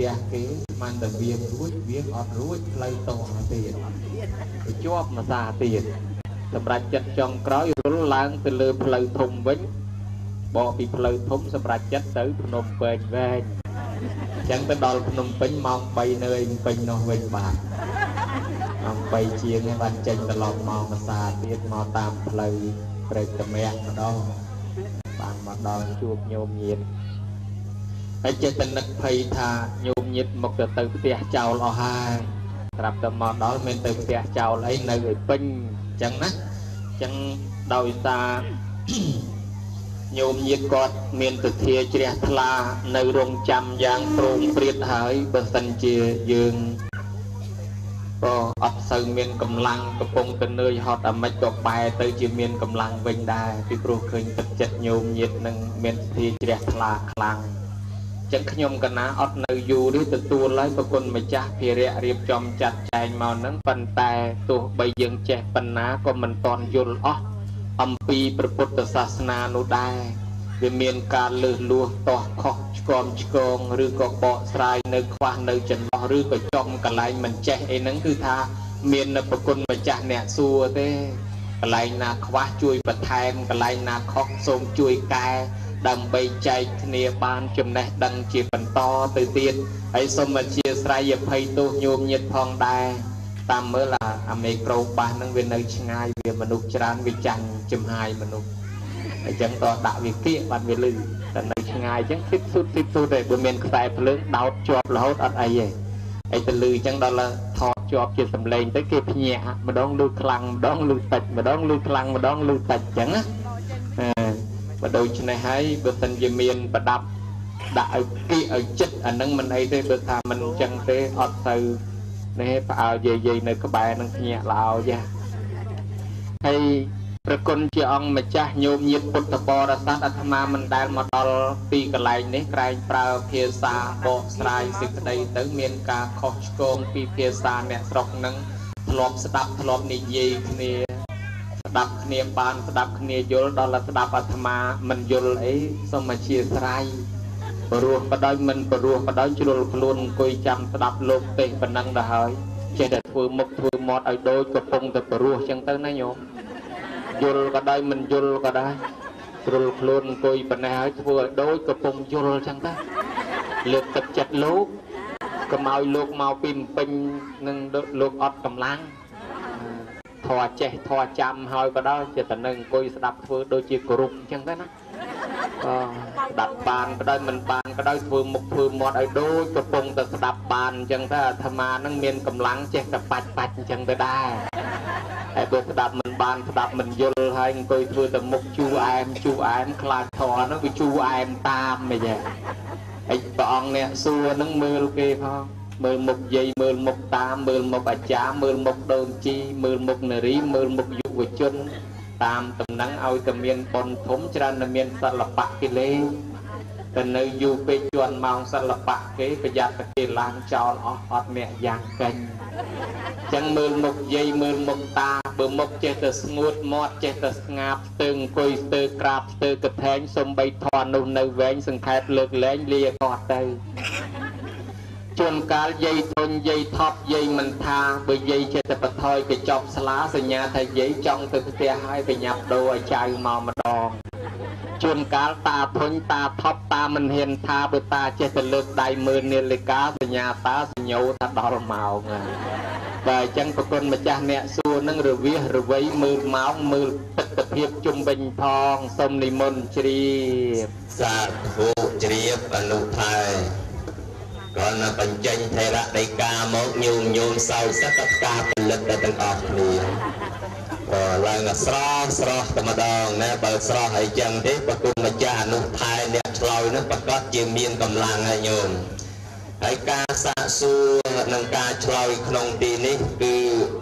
ទះគេមិនតែវារួចវាអត់រួចផ្លូវតទៀតទៅជាប់មួយសាទៀតសម្រាប់ចិត្តចុងក្រោយរុលឡើងទៅលើផ្លូវធំវិញបកពីផ្លូវធំសម្រាប់ចិត្តទៅភ្នំពេញវែងអញ្ចឹងទៅដល់ភ្នំពេញម៉ោង3នៅឯភ្នំពេញនោះវិញបាទម៉ោង3ជាងហ្នឹងបានចេញត្រឡប់មកភាសាទៀតមកតាមផ្លូវព្រែកតម្រាំងម្ដងបានមកដល់ជួបញោមញាតិ ហើយចេះតែនឹកភ័យថាញោមញាតិមកទៅទៅផ្ទះចោលអស់ហើយត្រាប់តែមកដល់មិនទៅផ្ទះចោលអីនៅឯពេញអញ្ចឹងណាអញ្ចឹងដោយសារញោមញាតិគាត់មានទធាជ្រះថ្លានៅរងចាំយ៉ាងព្រមព្រៀតហើយបើសិនជាយើងក៏អត់សូវមានកម្លាំងកំពុងទៅនឿយហត់អាម៉េចក៏បែរទៅជាមានកម្លាំងវិញដែរពីព្រោះឃើញទឹកចិត្តញោមញាតនឹងមានសទ្ធាជ្រះថ្លាខ្លាំង ចឹងខ្ញុំកណាអត់នៅយូរទេទទួលហើយប្រគុណម្ចាស់ភារៈរៀបចំចាត់ចែងមកនឹងប៉ុន្តែទោះបីយើងចេះប៉ុណ្ណាក៏មិនតន់យល់អស់អំពីព្រះពុទ្ធសាសនានោះដែរវាមានការលើសលួសតោះខុសឆ្គំឆ្គងឬក៏បកស្រាយនៅខ្វះនៅចន្លោះឬក៏ចំកន្លែងមិនចេះអីហ្នឹងគឺថាមាននៅប្រគុណម្ចាស់អ្នកសួរទេកន្លែងណាខ្វះជួយបន្ថែមកន្លែងណាខុសសូមជួយកែ ដើម្បីចែកគ្នាបានចំណេះដឹងជាបន្តទៅទៀតហើយសូមអធិស្ឋានអភ័យទោសញោមញាតផងដែរតាមមើលអាមេក្រូបាសហ្នឹងវានៅឆ្ងាយវាមនុស្សច្រើនវាចាញ់ចំហាយមនុស្សអញ្ចឹងក៏ដាក់វាគៀកបាត់វាលឺតែនៅឆ្ងាយអញ្ចឹងស៊ីបស៊ុតស៊ីបស៊ុតទេបើមានខ្សែភ្លើងដោតជាប់រហូតអត់អីទេអីទៅលឺអញ្ចឹងដល់ថតជាប់ជាសំឡេងទៅគេភ្ញាក់ម្ដងលឺខ្លាំងម្ដងលឺតិចម្ដងលឺខ្លាំងម្ដងលឺតិចអញ្ចឹងណាបើ ដូច្នេះហើយបើសិនជាមានប្រដាប់ដាក់ឲ្យគីឲ្យចិត្តអានឹងមិនអីទេបើថាមិនអញ្ចឹងទេអត់ទៅនេះផ្អើយាយយាយនៅក្បែរនឹងភ្ញាក់ឡោចាហើយប្រគុណជាអង្គម្ចាស់ញោមញាតពុទ្ធបរិស័ទអាត្មាមិនដែលមកដល់ទីកន្លែងនេះក្រែងប្រើភាសាបកស្រាយសេចក្តីទៅមានការខុសឆ្គងពីភាសាអ្នកស្រុកនឹងធ្លាប់ស្ដាប់ធ្លាប់និយាយគ្នា ស្ដាប់គ្នាបានស្ដាប់គ្នាយល់ដល់ស្ដាប់អាត្មាមិនយល់អីសូមអធិស្ឋានព្រោះបដ ாய் មិនព្រោះបដ ாய் ជ្រុលខ្លួនអង្គុយចាំស្ដាប់លោកទេសប៉ុណ្ណឹងទៅហើយចេះតែធ្វើមុខធ្វើមាត់ឲ្យដូចកំពុងតែព្រោះចឹងទៅណាញោមយល់ក៏ដោយមិនយល់ក៏ដែរស្រុលខ្លួនអង្គុយប៉ុណ្ណេះហើយធ្វើឲ្យដូចកំពុងយល់ចឹងទៅលើកទឹកចិត្តលោកកុំឲ្យលោកមកពីពេញនឹងលោកអត់កម្លាំង ធေါ်ចេះធေါ်ចាំហើយក៏ដោយចិត្តនឹងអង្គុយស្ដាប់ធ្វើដូចជាគោរពចឹងទៅណាអស្ដាប់បានក៏ដោយមិនបានក៏ដោយធ្វើមុខធ្វើមាត់ឲ្យដូចកំពុងតែស្ដាប់បានអញ្ចឹងទៅអាត្មានឹងមានកម្លាំងចេះតែបាច់បាច់អញ្ចឹងទៅដែរហើយបើស្ដាប់មិនបានស្ដាប់មិនយល់ហើយអង្គុយធ្វើតែមុខជូអែមជូអែមខ្លាចធរនោះវាជូអែមតាមមិនទេហើយព្រះអង្គអ្នកសួរនឹងមើលគេផង មើលមុខយាយមើលមុខតាមមើលមុខអាចារ្យមើលមុខដូនជីមើលមុខនារីមើលមុខយុវជន តាមតំណែងឲ្យតែមានប៉ុនធំច្រើនតែមានសិល្បៈគេលេងតែនៅយូរពេកជន់ម៉ោងសិល្បៈគេប្រយ័ត្នតែគេឡើងចោលអស់អត់អ្នកយ៉ាងកាញ់ចឹងមើលមុខយាយមើលមុខតាបើមុខចេះតែស្ងួតមាត់ចេះតែស្ងាបស្ទើងអង្គុយស្ទើក្រាបស្ទើកថែងសំបីធន់នោះនៅវែងសង្ខេបលើកលែងលាគាត់ទៅ ជួនកាលយាយទុញយាយថប់យាយមិនថាបើយាយចេះតែបថយកញ្ចប់ស្លាសញ្ញាថាយាយចង់ទៅផ្ទះហើយប្រញាប់ដូរឲ្យចៅមកម្ដងជួនកាលតាធុញតាថប់តាមិនហ៊ានថាបើតាចេះតែលើកដៃមើលនាឡិកាសញ្ញាតាសញ្ញោថាដល់ម៉ោងហើយបាទអញ្ចឹងប្រគុណម្ចាស់អ្នកសួរនឹងរវិះរវៃមើលម៉ោងមើលទិដ្ឋភាពជុំវិញផងសូមនិមន្តជ្រាបសាធុជ្រាបអនុថែ គ្រាន់តែបញ្ចេញថេរដីកាមកញោមញោមសោសិទ្ធិការផលិតទាំងអស់គ្នាក៏ឡើងស្រស់ស្រស់តែម្ដងណាបើស្រស់ហើយចឹងទេប្រគុណម្ចាស់អនុថែអ្នកឆ្លោយនោះប្រកាសជាមានកម្លាំងហើយញោមហើយការសាកសួរនិងការឆ្លើយក្នុងទីនេះគឺ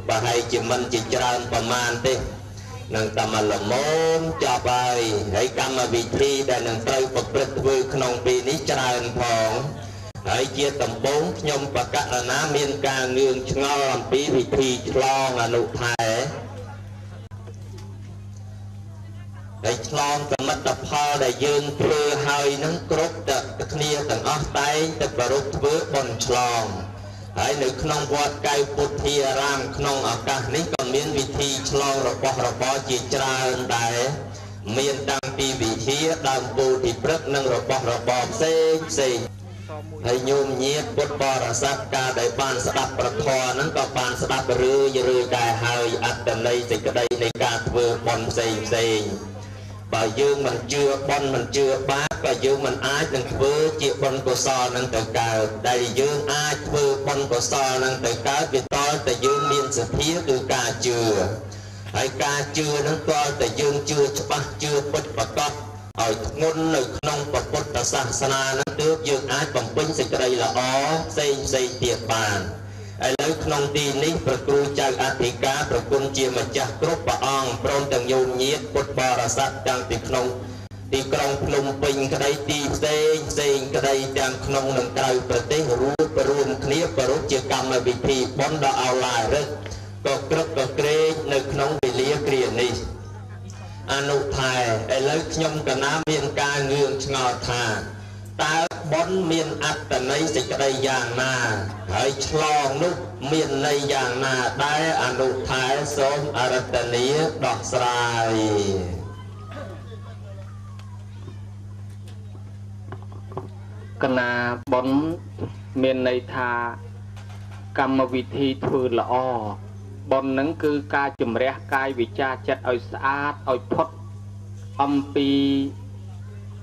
ប្រហែលជាមិនជាច្រើនប្រមាណទេនឹងតាមលមមចាប់ហើយហើយកម្មវិធីដែលនឹងត្រូវប្រព្រឹត្តធ្វើក្នុងទីនេះច្រើនផង ហើយជាដំបូងខ្ញុំបកករណាមានការងឿងឆ្ងល់អំពីវិធីឆ្លងអនុថែហើយឆ្លងសមិទ្ធផលដែលយើងធ្វើហើយនឹងគ្រប់តែគ្នាទាំងអស់តែងតែប្រពធ្វើបន់ឆ្លងហើយនៅក្នុងវត្តកៅពុទ្ធារាមក្នុងឱកាសនេះក៏មានវិធីឆ្លងរបស់របរជាច្រើនដែរមានតាំងពីវិធាដើមពូទីព្រឹកនិងរបស់របរផ្សេងផ្សេង ហើយញោមញាតពុទ្ធបរិស័ទការដែលបានស្ដាប់ប្រធរហ្នឹងក៏បានស្ដាប់រឿយរឿយដែរហើយអត្តន័យសេចក្តីនៃការធ្វើបន់ផ្សេងផ្សេងបើយើងមិនជឿបន់មិនជឿបាបក៏យើងមិនអាចនឹងធ្វើជាបន់កុសលនឹងទៅកើតដែលយើងអាចធ្វើបន់កុសលនឹងទៅកើតវាតតែយើងមានសទ្ធាគឺការជឿហើយការជឿនឹងតតែយើងជឿច្បាស់ជឿពិតប្រកប ឲ្យធ្ងន់នៅក្នុងពុទ្ធសាសនានឹងទើបយើងអាចបំពេញសេចក្តីល្អផ្សេងផ្សេងទៀតបានឥឡូវក្នុងទីនេះព្រះគ្រូចៅអធិការប្រគុណជាម្ចាស់គ្រប់ព្រះអង្គព្រមទាំងញោមញាតពុទ្ធបរិស័ទទាំងទីក្នុងទីក្រុងភ្នំពេញក្តីទីផ្សេងផ្សេងក្តីទាំងក្នុងនិងក្រៅប្រទេសរួបរួមគ្នាប្រពជាកម្មវិធីបុណ្យដ៏ឱឡារិកក៏ក្រឹកក៏ក្រែងនៅក្នុងវេលាគ្រានេះ អនុថែឥឡូវខ្ញុំកណាមានការងឿងឆ្ងល់ថាតើបុណ្យមានអត្តន័យសេចក្តីយ៉ាងណាហើយឆ្លងនោះមានន័យយ៉ាងណាដែរអនុថែសូមអរតនីដោះស្រាយកណាបុណ្យមានន័យថាកម្មវិធីធ្វើល្អ បុណ្យហ្នឹងគឺការជំរះកាយវិចារចិត្តឲ្យស្អាតឲ្យផុតអំពី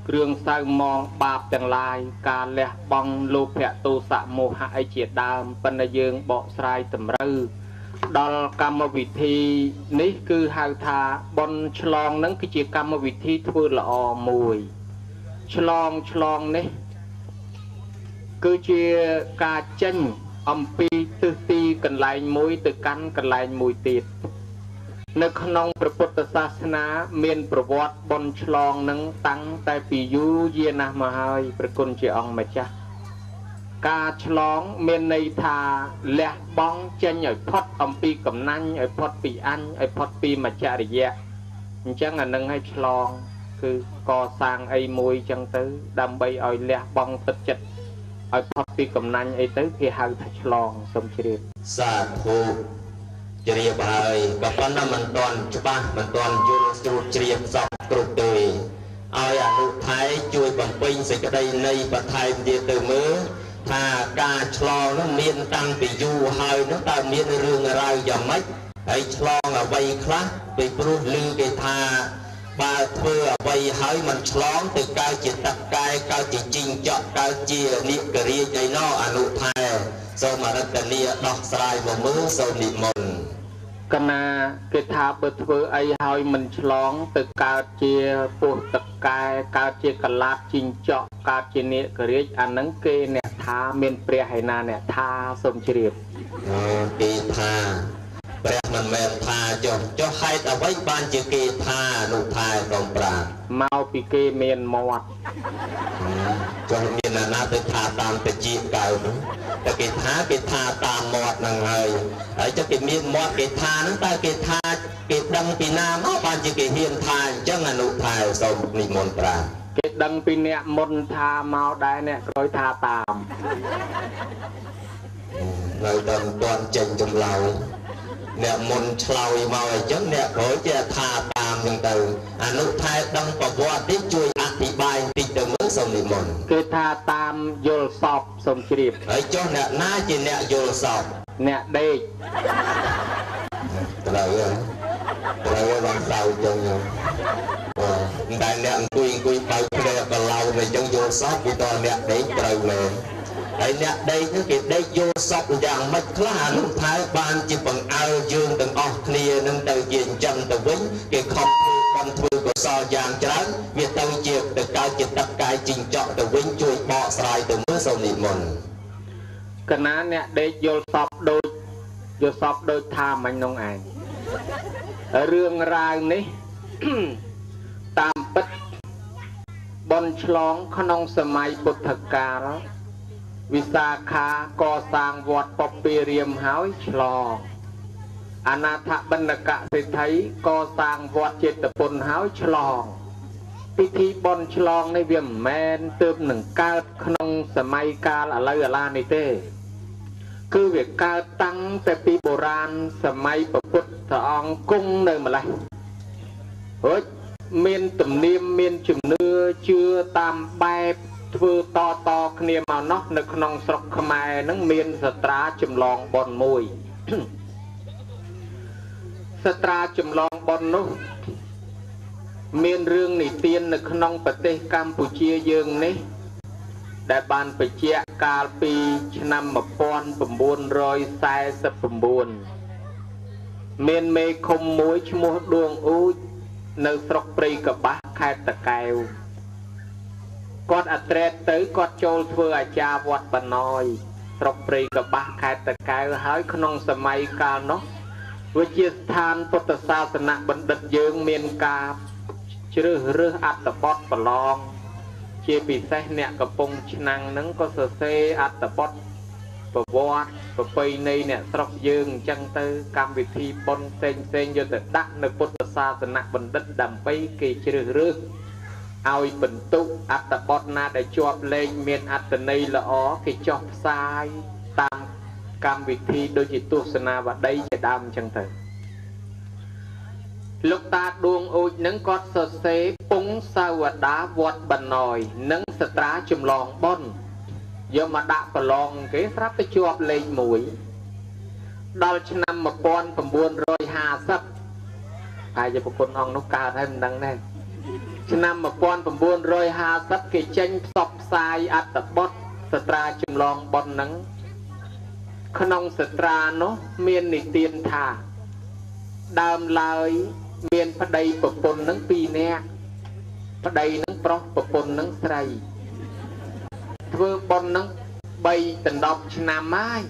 គ្រឿងសៅមងបាបទាំងឡាយការលះបង់លោភៈទោសៈមោហៈអីជាដើមប៉ុន្តែយើងបកស្រាយតម្រូវដល់កម្មវិធីនេះគឺហៅថាបុណ្យឆ្លងហ្នឹងគឺជាកម្មវិធីធ្វើល្អមួយឆ្លងឆ្លងនេះ គឺជាការចេញ អំពីទិសទីកន្លែងមួយទៅកាន់កន្លែងមួយទៀតនៅក្នុងព្រះពុទ្ធសាសនា មានប្រវត្តិបន់ឆ្លងនឹងតាំងតែពីយូរយារណាស់មកហើយប្រគុណជាអង្គម្ចាស់ការឆ្លងមានន័យថាលះបង់ចេញឲ្យផុតអំពីកំណាញ់ឲ្យផុតពីអញឲ្យផុតពីមច្ចរិយៈអញ្ចឹងអានឹងឲ្យឆ្លង គឺកសាងអីមួយអញ្ចឹងទៅ ដើម្បីឲ្យលះបង់ទឹកចិត្ត ឲ្យផុតពីកំណាញ់អីទៅគេហៅថាឆ្លងសូមជ្រាបសាធុជ្រាបហើយក៏ប៉ុន្តែមិនទាន់ច្បាស់មិនទាន់យល់ស្រួលជ្រាបសពគ្រប់ទេឲ្យអនុថែជួយបំពេញសេចក្តីនៃបន្ថែមទៀតទៅមើលថាការឆ្លងនោះមានតាំងពីយូរហើយនោះតើមានរឿងរ៉ាវយ៉ាងម៉េចហើយឆ្លងអ្វីខ្លះពីព្រោះឮគេថា បើធ្វើអ្វីហើយមិនឆ្លងទៅកើតជាទឹកកាយកើតជាជីងចក់កើតជានិករាជអីណោះអនុថែសូមអរតនីដោះស្រាយមកមើលសូមនិមន្តកណាគេថាបើធ្វើអីហើយមិនឆ្លងទៅកើតជាពោះតកែកើតជាកលាតជីងចក់កើតជានេករាជអាហ្នឹងគេអ្នកថាមានព្រះឯណាអ្នកថាសូមជ្រាបអូគេថា ព្រះមិនមែនថាចុះចុះហេតុអ្វីបានជាគេថានោះថាសូមប្រាមកពីគេមានមាត់ចុះមានអ្នកណាទៅថាតាមតិចកៅនោះតែគេថាគេថាតាមមាត់ហ្នឹងហើយហើយចុះគេមានមាត់គេថាហ្នឹងតើគេថាគេដឹងពីណាមកបានជាគេហ៊ានថាអញ្ចឹងអនុថែសូមនិមន្តប្រាគេដឹងពីអ្នកមុនថាមកដែរអ្នកក្រោយថាតាមនៅដល់មិនទាន់ចេញចម្លើយ អ្នកមុនឆ្លើយមកអញ្ចឹងអ្នកក្រោយជាថាតាមអញ្ចឹងទៅអនុថែដឹងប្រវត្តិនេះជួយអធិប្បាយបន្តិចទៅមើលសូមនិមន្តគេថាតាមយល់សពសូមជ្រាបហើយចុះអ្នកណាជាអ្នកយល់សពអ្នកដេកត្រូវហើយត្រូវហើយបងសៅចឹងខ្ញុំបាទតែអ្នកអង្គុយអង្គុយបើកភ្នែកកឡៅអញ្ចឹងយល់សពពីតអ្នកដេកត្រូវមែន ហើយអ្នកដេកនេះគេដេកយល់សពយ៉ាងម៉េចខ្លះអានោះថាបានជាបង្អើលយើងទាំងអស់គ្នានឹងទៅជាអញ្ចឹងទៅវិញគេខំធ្វើបានធ្វើកុសលយ៉ាងច្រើនវាទៅជាទៅកើតជាទឹកកាយជីងចក់ទៅវិញជួយបកស្រាយទៅមើលសូមនិមន្តកណាអ្នកដេកយល់សពដូចយល់សពដូចថាមិញនោះឯងរឿងរ៉ាវនេះតាមពិតបនឆ្លងក្នុងសម័យពុទ្ធកាល វិសាខាកសាងវត្តពពារៀមហើយឆ្លងអនាថបណ្ឌកសិទ្ធិកសាងវត្តចេតពុនហើយឆ្លងពិធីបន់ឆ្លងនេះវាមិនមែនទើបនឹងកើតក្នុងសម័យកាលឥឡូវឥឡានេះទេ គឺវាកើតតាំងតែពីបុរាណសម័យពុទ្ធអង្គគង់នៅម្លេះរួចមានទំនៀមមានជំនឿជឿតាមបែប ធ្វើតតគ្នាមកនោះនៅក្នុងស្រុកខ្មែរនឹងមានសត្រាចម្លងបនមួយសត្រាចម្លងបននោះមានរឿងនិទាននៅក្នុងប្រទេសកម្ពុជាយើងនេះ ដែលបានបញ្ជាក់កាលពីឆ្នាំ1949មានមេឃុំមួយឈ្មោះដួងអ៊ូចនៅស្រុកព្រៃកបាស់ខេត្តតាកែវ គាត់អត្រេតទៅគាត់ចូលធ្វើអាចារ្យវត្តបណយស្រុកព្រៃកបាស់ខេត្តតាកែវហើយក្នុងសម័យកាលនោះវិជាស្ថានពុទ្ធសាសនបណ្ឌិតយើងមានការជ្រើសរើសអត្តបទប្រឡងជាពិសេសអ្នកកំពុងឆ្នាំងហ្នឹងក៏សរសេរអត្តបទប្រវត្តិប្រពៃណីអ្នកស្រុកយើងអញ្ចឹងទៅកម្មវិធីបុណ្យផ្សេងផ្សេងយកទៅដាក់នៅពុទ្ធសាសនបណ្ឌិតដើម្បីគេជ្រើសរើស ឲ្យបន្ទុកអត្តបទណាដែលជាប់លេខមានអត្តន័យល្អគេចុះផ្សាយតាមកម្មវិធីដូចជាទស្សនាវដ្តីជាដើមអញ្ចឹងទៅលោកតាដួងអូចនឹងគាត់សរសេរពងសាវតាវត្តបណ្ណយនិងសត្រាចម្លងប៉ុនយកមកដាក់ប្រឡងគេស្រាប់តែជាប់លេខ1ដល់ឆ្នាំ1950ហើយជាប្រគុណអង្គនោះកើតហើយមិនដឹងដែរ ឆ្នាំ1950គេចេញផ្សព្វផ្សាយអត្តបទសត្រាចម្លងប៉ុនហ្នឹងក្នុងសត្រានោះមាននិទានថា ដើមឡើយមានប្តីប្រពន្ធនឹង2នាក់ប្តីនឹងប្រុសប្រពន្ធនឹងស្រី ធ្វើប៉ុននឹង3ដណ្ដប់ឆ្នាំហើយ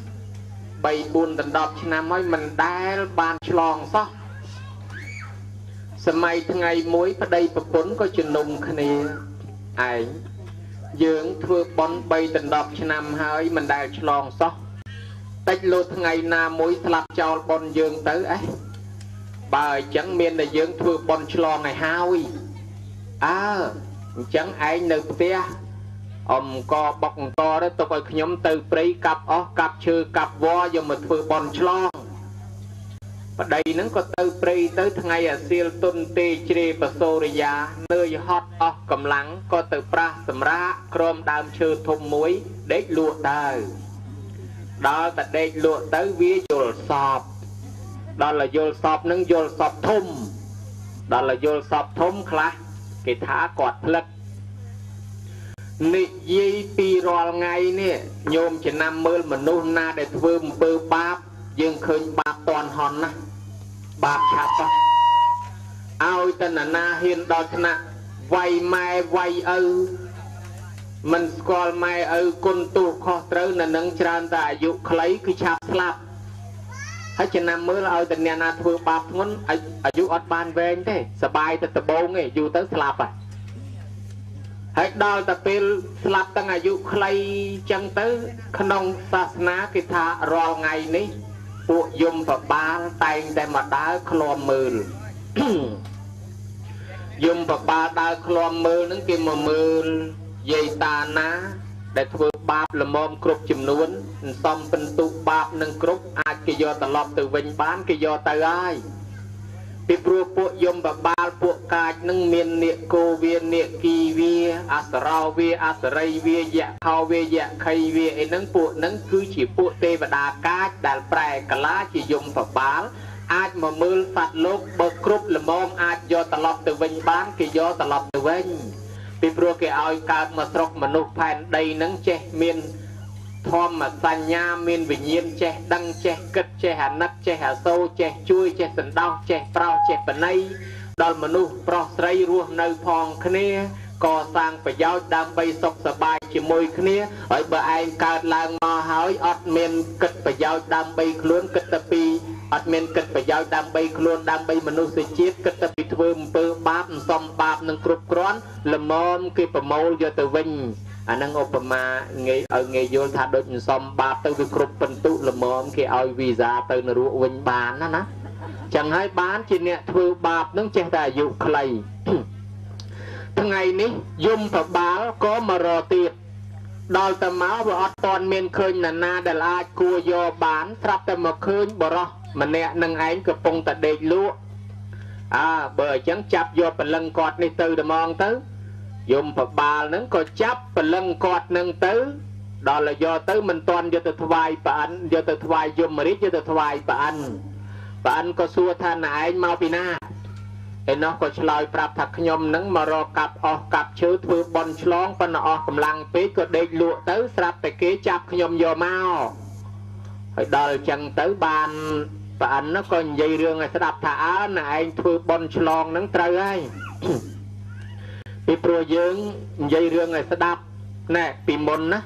3 4ដណ្ដប់ឆ្នាំហើយមិនដែលបានឆ្លងសោះ សម័យថ្ងៃមួយប្តីប្រពន្ធក៏ជំនុំគ្នាឯងយើងធ្វើប៉ុន3ដណ្ដប់ឆ្នាំហើយមិនដែលឆ្លងសោះតិចលោថ្ងៃណាមួយស្លាប់ចោលប៉ុនយើងទៅអេបើអញ្ចឹងមានតែយើងធ្វើបន់ឆ្លងឲ្យហើយអើអញ្ចឹងឯងនៅផ្ទះអង្គបុកអង្គទៅទុកឲ្យខ្ញុំទៅព្រៃកាប់អស់កាប់ឈើកាប់វល្លយកមកធ្វើបន់ឆ្លង ប្តីហ្នឹងក៏ទៅព្រៃទៅថ្ងៃអាសៀលទុនទេជ្រេបសូរិយានឿយហត់អស់កម្លាំងក៏ទៅប្រាស់សម្រាកក្រោមដើមឈើធំមួយដេកលក់ដើរដល់តែដេកលក់ទៅវាយល់សពដល់យល់សពនឹងយល់សពធំដល់យល់សពធំខ្លះគេថាគាត់ផ្លឹកនិយាយពីរាល់ថ្ងៃនេះញោមចំណាំមើលមនុស្សណាដែលធ្វើអំពើបាប យើងឃើញបាបតន់ហន់ណាបាបឆាប់ឲ្យតណ្ណាហ៊ានដល់ថ្នាក់វាយម៉ែវាយឪមិនស្គាល់ម៉ែឪគុណទោសខុសត្រូវនៅនឹងច្រើនតែអាយុខ្លីគឺឆាប់ស្លាប់ហើយចំណាំមើលឲ្យតែអ្នកណាធ្វើបាបធ្ងន់អាយុអត់បានវែងទេសបាយទៅដបងទេយូរទៅស្លាប់ហើយហើយដល់តែពេលស្លាប់ទាំងអាយុខ្លីចឹងទៅ ក្នុងសាសនាគេថារាល់ថ្ងៃនេះ ពួកយមបបាលតែងតែមកដើរឃ្លាំមើលយមបបាលដើរឃ្លាំមើលនឹងគេមកមើលយាយតាណា ដែលធ្វើបាបល្មមគ្រប់ចំនួនសំពិន្ទុបាបនឹងគ្រប់អាចគេយកត្រឡប់ទៅវិញបានគេយកទៅហើយ ពីព្រោះពួកយមបបាលពួកកាចនឹងមាននេកោវានេគីវាអសរោវាអសរីវាយៈខោវាយៈខៃវាអីហ្នឹងពួកហ្នឹងគឺជាពួកទេវតាកាចដែលប្រែកលាជាយមបបាលអាចមកមើលសត្វលោកបើគ្រប់ល្មមអាចយកត្រឡប់ទៅវិញបានគេយកត្រឡប់ទៅវិញពីព្រោះគេឲ្យកើតមកស្រុកមនុស្សផែនដីនឹងចេះមាន ធម្មសញ្ញាមានវិញ្ញាណចេះដឹងចេះគិតចេះអាណិតចេះអាសូរចេះជួយចេះសន្តោសចេះប្រោសចេះបណៃដល់មនុស្សប្រុសស្រីរស់នៅផងគ្នាកសាងប្រយោជន៍ដើម្បីសុខសប្បាយជាមួយគ្នាហើយបើឯងកើតឡើងមកហើយអត់មានគិតប្រយោជន៍ដើម្បីខ្លួនគិតតែពីអត់មានគិតប្រយោជន៍ដើម្បីខ្លួនដើម្បីមនុស្សជាតិគិតតែពីធ្វើអំពើបាបសំបាបនឹងគ្រប់គ្រាន់ល្មមគេប្រមូលយកទៅវិញ អានឹងឧបមាងាយឲ្យងាយយល់ថាដូចសំបាបទៅវាគ្រប់ពិន្ទុល្មមគេឲ្យវីសាទៅនរកវិញបានណាណាចឹងហើយបានជាអ្នកធ្វើបាបនឹងចេះតែអាយុខ្លីថ្ងៃនេះយមប្របាលក៏មករកទៀតដល់តែមកវាអត់តន់មានឃើញណាណាដែលអាចគួរយកបានស្រាប់តែមកឃើញបរោះម្នាក់នឹងឯងកំពុងតែដេកលក់អើបើអញ្ចឹងចាប់យកព្រលឹងគាត់នេះទៅត្មងទៅ យមប្របាលហ្នឹងក៏ចាប់ព្រលឹងគាត់នឹងទៅ ដល់ឲ្យយកទៅមិនតន់យកទៅថ្វាយប្រអិនយកទៅថ្វាយយមរាជយកទៅថ្វាយប្រអិនប្រអិនក៏សួរថាណែឯងមកពីណាឯនោះក៏ឆ្លើយប្រាប់ថាខ្ញុំនឹងមករកកាប់អស់កាប់ឈើធ្វើបន់ឆ្លងប៉ុន្តែអស់កម្លាំងពេកក៏ដេកលក់ទៅស្រាប់តែគេចាប់ខ្ញុំយកមកហើយដល់អញ្ចឹងទៅបានប្រអិននោះក៏និយាយរឿងឲ្យស្ដាប់ថាអើណែឯងធ្វើបន់ឆ្លងនឹងត្រូវហើយ ពីព្រោះយើងនិយាយរឿងឲ្យស្ដាប់ណែពីមុនណា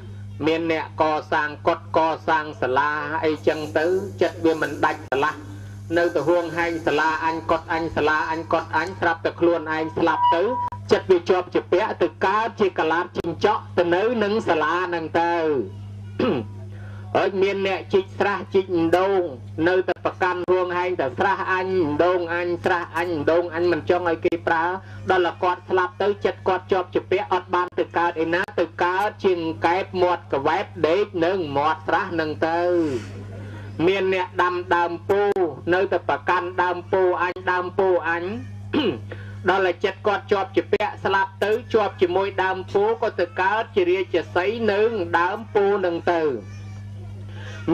មានអ្នកកសាងកុដកសាងសាលាអីចឹងទៅចិត្តវាមិនដាច់ឆ្លាស់នៅទៅហួងហែងសាលាអញកត់អញសាលាអញកត់អញស្រាប់តែខ្លួនឯងស្លាប់ទៅចិត្តវាជាប់ជាពាក់ទៅកើតជាកលាតចិញ្ចក់ទៅនៅនឹងសាលានឹងទៅ ហើយមានអ្នកជីកស្រះជីកដងនៅតែប្រកាន់ហួងហែងតែស្រះអញដងអញស្រះអញដងអញមិនចង់ឲ្យគេប្រើដល់តែគាត់ស្លាប់ទៅចិត្តគាត់ជាប់ជាពាក់អត់បានទៅកើតឯណាទៅកើតជាងកែបមាត់កវ៉ែបដេកនឹងមាត់ស្រះនឹងទៅមានអ្នកដាំដើមពូនៅតែប្រកាន់ដើមពូអញដើមពូអញដល់តែចិត្តគាត់ជាប់ជាពាក់ស្លាប់ទៅជាប់ជាមួយដើមពូក៏ទៅកើតជារាជសីនឹងដើមពូនឹងទៅ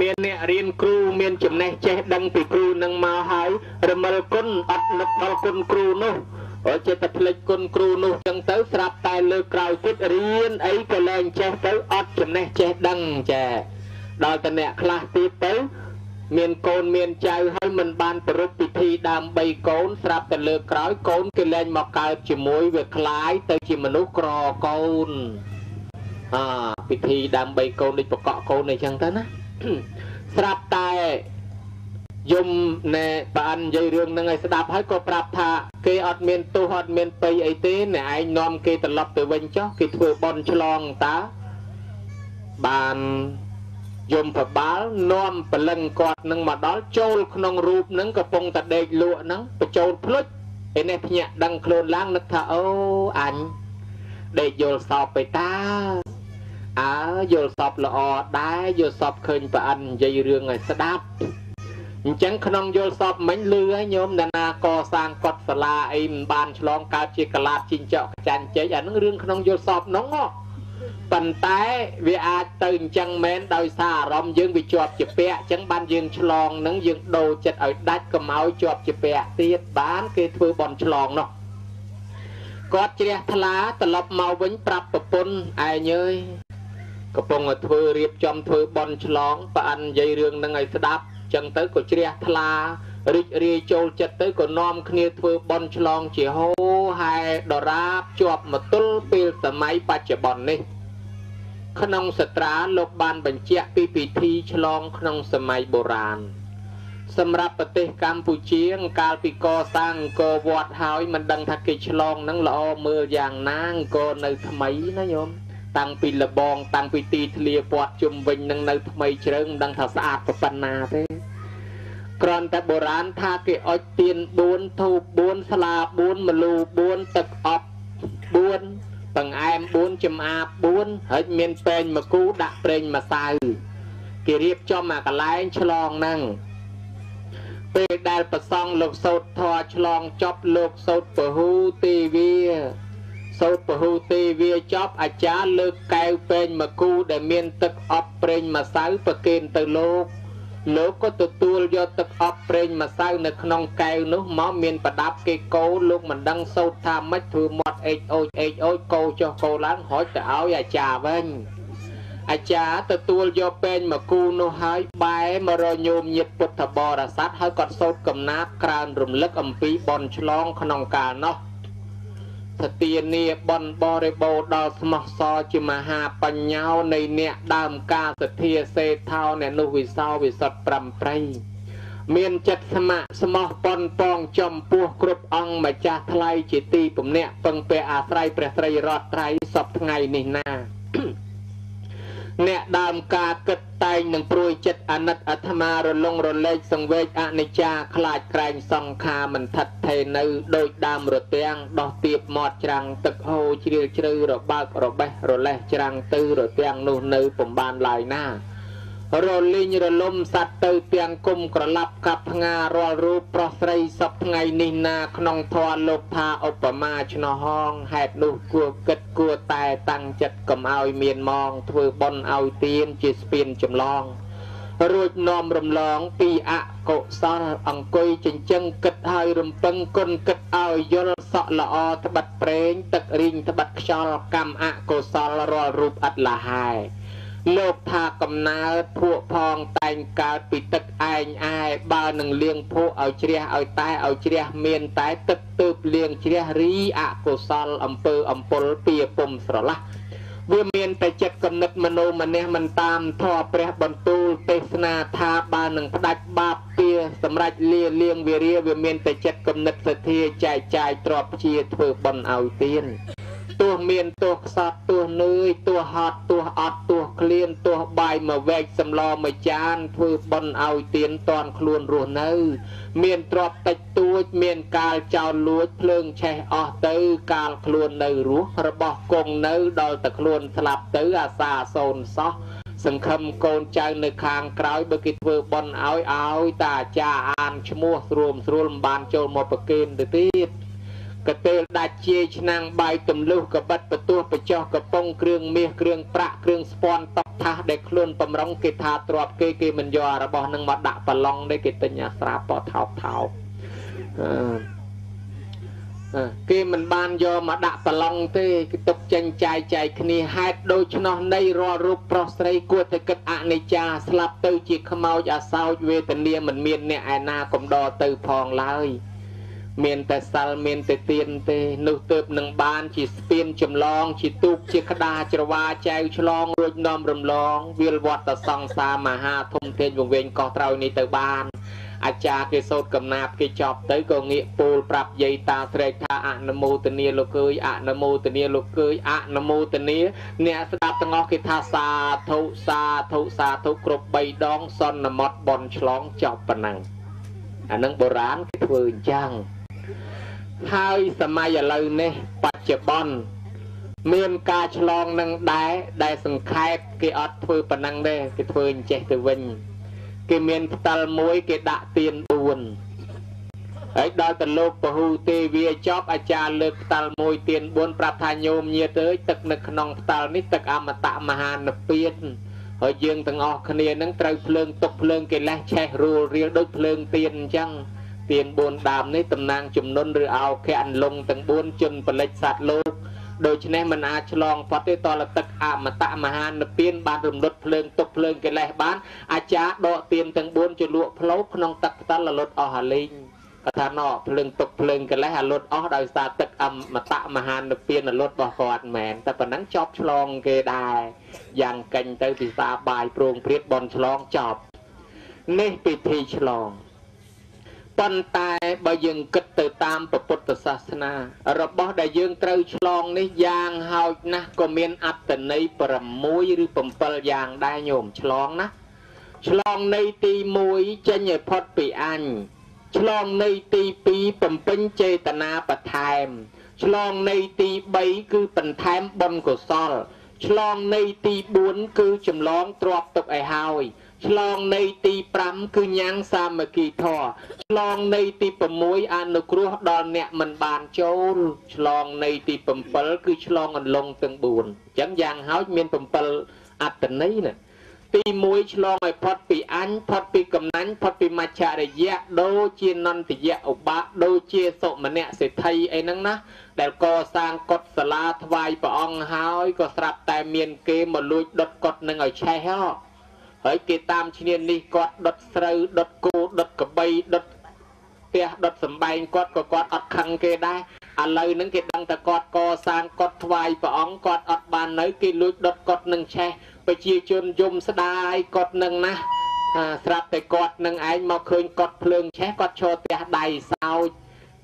មានអ្នករៀនគ្រូមានចំណេះចេះដឹងពីគ្រូនឹងមកហើយរមិលគុណអត់នឹកដល់គុណគ្រូនោះអត់ចេះតែភ្លេចគុណគ្រូនោះចឹងទៅស្រាប់តែលើក្រោយទៀតរៀនអីក៏លែងចេះទៅអត់ចំណេះចេះដឹងចាដល់តែអ្នកខ្លះទៀតទៅមានកូនមានចៅហើយមិនបានប្រពៃពិធីដើម្បីកូនស្រាប់តែលើក្រោយកូនគេលែងមកកើតជាមួយវាคล้ายទៅជាមនុស្សក្រកូនអាពិធីដើម្បីកូនដូចប្រកក់កូនអីចឹងទៅណា ស្រាប់តែយមណែបាននិយាយរឿងហ្នឹងឲ្យស្ដាប់ហើយក៏ប្រាប់ថាគេអត់មានទោសអត់មានបៃអីទេអ្នកឯងនាំគេត្រឡប់ទៅវិញចុះគេធ្វើបន់ឆ្លងតើបានយមប្របាលនាំព្រលឹងគាត់នឹងមកដល់ចូលក្នុងរូបនឹងកំពុងតែដេកលក់ហ្នឹងបញ្ចូលភ្លុចឯនេះភ្ញាក់ដឹងខ្លួនឡើងនឹកថាអូអញដេកយល់សពទៅតា អើយល់សពល្អដែរយល់សពឃើញប្រអិននិយាយរឿងឲ្យស្ដាប់អញ្ចឹងក្នុងយល់សពមិញលឺហើយញោមដែលណាកសាងកត់សាលាអីមិនបានឆ្លងកើតជាកលាតជីងចក់កចាញ់ចេញអានឹងរឿងក្នុងយល់សពនោះប៉ុន្តែវាអាចទៅអញ្ចឹងមែនដោយសារអារម្មណ៍យើងវាជាប់ជាពាក់អញ្ចឹងបានយើងឆ្លងនឹងយើងដូរចិត្តឲ្យដាច់កុំឲ្យជាប់ជាពាក់ទៀតបានគេធ្វើបន់ឆ្លងនោះគាត់ជ្រះថ្លាត្រឡប់មកវិញប្រាប់ប្រពន្ធឯងអើយ កំពុងតែធ្វើរៀបចំធ្វើបន់ឆ្លងប្រអិននិយាយរឿងនឹងឲ្យស្ដាប់ចឹងទៅក៏ជ្រះថ្លារីករាយចូលចិត្តទៅក៏នាំគ្នាធ្វើបន់ឆ្លងជាហោហែដរាបជាប់មកទល់ពេលសម័យបច្ចុប្បន្ននេះ ក្នុងសត្រាលោកបានបញ្ជាក់ពីពិធីឆ្លងក្នុងសម័យបុរាណសម្រាប់ប្រទេសកម្ពុជាកាលពីកសាងអង្គរវត្តហើយមិនដឹងថាគេឆ្លងនឹងល្អមើលយ៉ាងណាអង្គរនៅថ្មីណាញោម តាំងពីលបង តាំងពីទីធ្លាព័ទ្ធជុំវិញនឹងនៅថ្មីជ្រើងមិនដឹងថាស្អាតប៉ុណ្ណាទេគ្រាន់តែបុរាណថាគេអុជទៀន4ធូប4ស្លា4មលូ4ទឹកអប់4បង្អែម4ចំអាប4ហើយមានពេងមកគូដាក់ប្រេងម្សៅគេរៀបចំអាកន្លែងឆ្លងហ្នឹងពេលដែលប្រសង់លោកសោតធរឆ្លងចប់លោកសោតពហូទេវា សោតពហុទេវាចប់អាចារ្យលើកកែវពេងមកគូដែលមានទឹកអប់ប្រេងម្សៅប្រគេនទៅលោកលោកក៏ទទួលយកទឹកអប់ប្រេងម្សៅនៅក្នុងកែវនោះមកមានប្រដាប់គេកោលោកមិនដឹងសោតថាម៉េចធ្វើមាត់អេចអូចអេចអូចកោចុះកោឡើងហុចទៅឲ្យអាចារ្យវិញអាចារ្យទទួលយកពេញមកគូនោះហើយបែរមករញោមញាតពុទ្ធបរិស័ទហើយគាត់សោតកំណាបក្រើនរំលឹកអំពីបនឆ្លងក្នុងកាលនោះ សទានាបនបរិបោដល់ស្មោះសរជាមហាបញ្ញោនៃអ្នកដើមការសទ្ធាសេថោអ្នកនោះវិសោវិសុទ្ធ5ព្រៃមានចិត្តស្ម័គ្រស្មោះប៉ុនប៉ងចំពោះគ្រប់អង្គម្ចាស់ថ្លៃជាទីពំនាក់ពឹងពាក់អាស្រ័យព្រះស្រីរតត្រៃសពថ្ងៃនេះណា អ្នកដើមការគិតតែងនឹងព្រួយចិត្តអាណិតអាត្មារលងរលែកសង្វេកអនិច្ចាខ្លាចក្រែងសង្ខារមិនថិតថេរនៅដោយដើមរទាំងដោះទៀបមាត់ច្រាំងទឹកហូរជ្រាលជ្រៅរបើករបេះរលេះច្រាំងទៅរទាំងនោះនៅពំបានឡើយណា រលីងរលំសัตว์ទៅទាំងគុំក្រឡាប់កាប់ផ្ងារាល់រូបប្រុសស្រីសពថ្ងៃនេះណាក្នុងធម៌លោកថាឧបមាឆ្នោះហងហេតុនោះគួរគិតគួរតែតាំងចិត្តកុំឲ្យមានមងធ្វើបន់ឲ្យទានជាស្ពានចម្លងរួចនាំរំលងពីអកុសលអង្គុយចិញ្ចឹងគិតឲ្យរំពឹងគុណគិតឲ្យយល់សក់ល្អត្បិតប្រេងទឹករីងត្បិតខ្យល់កម្មអកុសលរាល់រូបឥតលះហើយ លោកថាកំណើតភក់ផងតែងកើតពីទឹកឯងឯបើនឹងលៀងភក់ឲ្យជ្រះឲ្យតែឲ្យជ្រះមានតែទឹកទើបលៀងជ្រះរីអកុសលអំពើអំពុលពីពុំស្រឡះវាមានតែចិត្តគំនិតមโนមនះមិនតាមធម៌ព្រះបន្ទូលទេសនាថាបើនឹងផ្ដាច់បាបពៀសម្រាប់លាលៀងវិរិយវាមានតែចិត្តគំនិតសទ្ធាចែកចាយទ្របជាធ្វើបន់ឲ្យទៀន ទោះមានទោះខ្សត់ទោះនឿយទោះហត់ទោះអត់ទោះក្លៀនទោះបាយមកវែកសម្លមួយចានធ្វើបន់ឲ្យទៀនតន់ខ្លួនរស់នៅ មានទ្របតិចតួច មានកាលចោលលួចភ្លើងឆេះអស់ទៅ កាលខ្លួននៅរស់របស់គង់នៅដល់តែខ្លួនស្លាប់ទៅអាសាសូនសោះសង្ឃឹមកូនចៅនៅខាងក្រោយបើគេធ្វើបន់ឲ្យឲ្យតាអាចារ្យអានឈ្មោះស្រួលស្រួលមិនបានចូលមកប្រគេនទៅទៀត កទេលដាច់ជាឆ្នាំងបាយទម្លុះកបិតបទោះបចោះកំប៉ុងគ្រឿងមាសគ្រឿងប្រាក់គ្រឿងស្ពាន់តបថាសដែលខ្លួនបំរុងគេថាទ្របគេគេមិនយករបស់នឹងមកដាក់ប្រឡងទេគេទិញអាស្រាបតថោកថោកអឺគេមិនបានយកមកដាក់ប្រឡងទេគេទុកចេញចាយចាយគ្នាហេតុដូច្នោះនៃរាល់រូបប្រុសស្រីគួរតែគិតអនិច្ចាស្លាប់ទៅជាខ្មោចអាសោចវេទនាមិនមានអ្នកឯណាកំដរទៅផងឡើយ មានតែសិលមានតែទៀនទេនោះទើបនឹងបានជាស្ពានចម្លង ជាទូកជាក្តារច្រវាចែវឆ្លងរួចនាំរំលងវាលវត្តសង្សារមហាធំធេងវង្វេងកោះត្រោយនេះទៅបានអាចារ្យគេសោតកំណាបគេចប់ទៅក៏ងាកពូលប្រាប់យាយតាស្រែកថាអនុមោទនាលោកអើយអនុមោទនាលោកអើយអនុមោទនាអ្នកស្ដាប់ទាំងអស់គេថាសាធុសាធុសាធុគ្រប់3ដងសន្មត់បនឆ្លងចប់ប៉ុណ្ណឹងអានឹងបុរាណគេធ្វើអញ្ចឹង ហើយសម័យឥឡូវនេះបច្ចុប្បន្នមានការឆ្លងនឹងដែរដែលសង្ខេបគេអត់ធ្វើប៉ុណ្ណឹងទេគេធ្វើអញ្ចេះទៅវិញគេមានផ្តិលមួយគេដាក់ទៀន4ហើយដល់ទៅលោកពហុទេវាចប់អាចារ្យលើកផ្តិលមួយទៀន4ប្រាប់ថាញោមញាតអើយទឹកនៅក្នុងផ្តិលនេះទឹកអមតៈមហានិព្វានហើយយើងទាំងអស់គ្នានឹងត្រូវភ្លើងទុកភ្លើងកិលេសឆេះរួលរៀលដូចភ្លើងទៀនអញ្ចឹង ទៀន4ដើមនេះតំណាងចំនួនឬអោខៈអន្លង់ទាំង4ជនបលិចសត្វលោកដូច្នេះមិនអាចឆ្លងផុតទេតលទឹកអមតៈមហានិព្វានបានរំលត់ភ្លើងទុកភ្លើងកិលេសបានអាចារ្យដកទៀនទាំង4ជាលក់ផ្លោក្នុងទឹកផ្តិលរលត់អស់អាលីងគាត់ថាណោភ្លើងទុកភ្លើងកិលេសអាលត់អស់ដោយសារទឹកអមតៈមហានិព្វានរលត់របស់គាត់មែនតែប៉ុណ្ណឹងចប់ឆ្លងគេដែរយ៉ាងកេញទៅពិសាបាយប្រងព្រាតបនឆ្លងចប់នេះពិធីឆ្លង ប៉ុន្តែបើយើងគិតទៅតាមពុទ្ធសាសនា របស់ដែលយើងត្រូវឆ្លងនេះយ៉ាងហោចណាស់ក៏មានអត្តន័យ6ឬ7យ៉ាងដែរញោមឆ្លងណាឆ្លងនៃទី1ចេញឲ្យផុតពីអញឆ្លងនៃទី2បំពេញចេតនាបន្ថែម ឆ្លងនៃទី3គឺបន្ថែមបុណ្យកុសល ឆ្លងនៃទី4គឺចម្លងទ្របទុកឲ្យហើយឆ្លងនៃទី5គឺញ៉ាំងសាមគ្គីធម៌ឆ្លងនៃទី6អនុគ្រោះដល់អ្នកមិនបានចូលឆ្លងនៃទី7គឺឆ្លងអន្លង់ទាំង4អញ្ចឹងយ៉ាងហោចមាន7អត្តន័យណាទី1ឆ្លងឲ្យផុតពីអញផុតពីកំណាញ់ផុតពីមច្ឆរិយៈដូចជានន្តយៈឧបាដូចជាសុមនៈសេដ្ឋីអីហ្នឹងណា ដែលកសាងកុដិសាលាថ្វាយព្រះអង្គហើយក៏ស្រាប់តែមានគេមកលួចដុតកុដិនឹងឲ្យឆេះហ៎ហើយគេតាមឈ្នាននេះគាត់ដុតស្រូវដុតគោដុតកបីដុតផ្ទះដុតសំបែងគាត់ក៏គាត់អត់ខឹងគេដែរឥឡូវហ្នឹងគេដឹងតែគាត់កសាងគាត់ថ្វាយព្រះអង្គគាត់អត់បាននៅគេលួចដុតគាត់នឹងឆេះប្រជាជនយំស្ដាយគាត់នឹងណាស្រាប់តែគាត់នឹងឯងមកឃើញគាត់ភ្លើងឆេះគាត់ឈរផ្ទះដៃសោច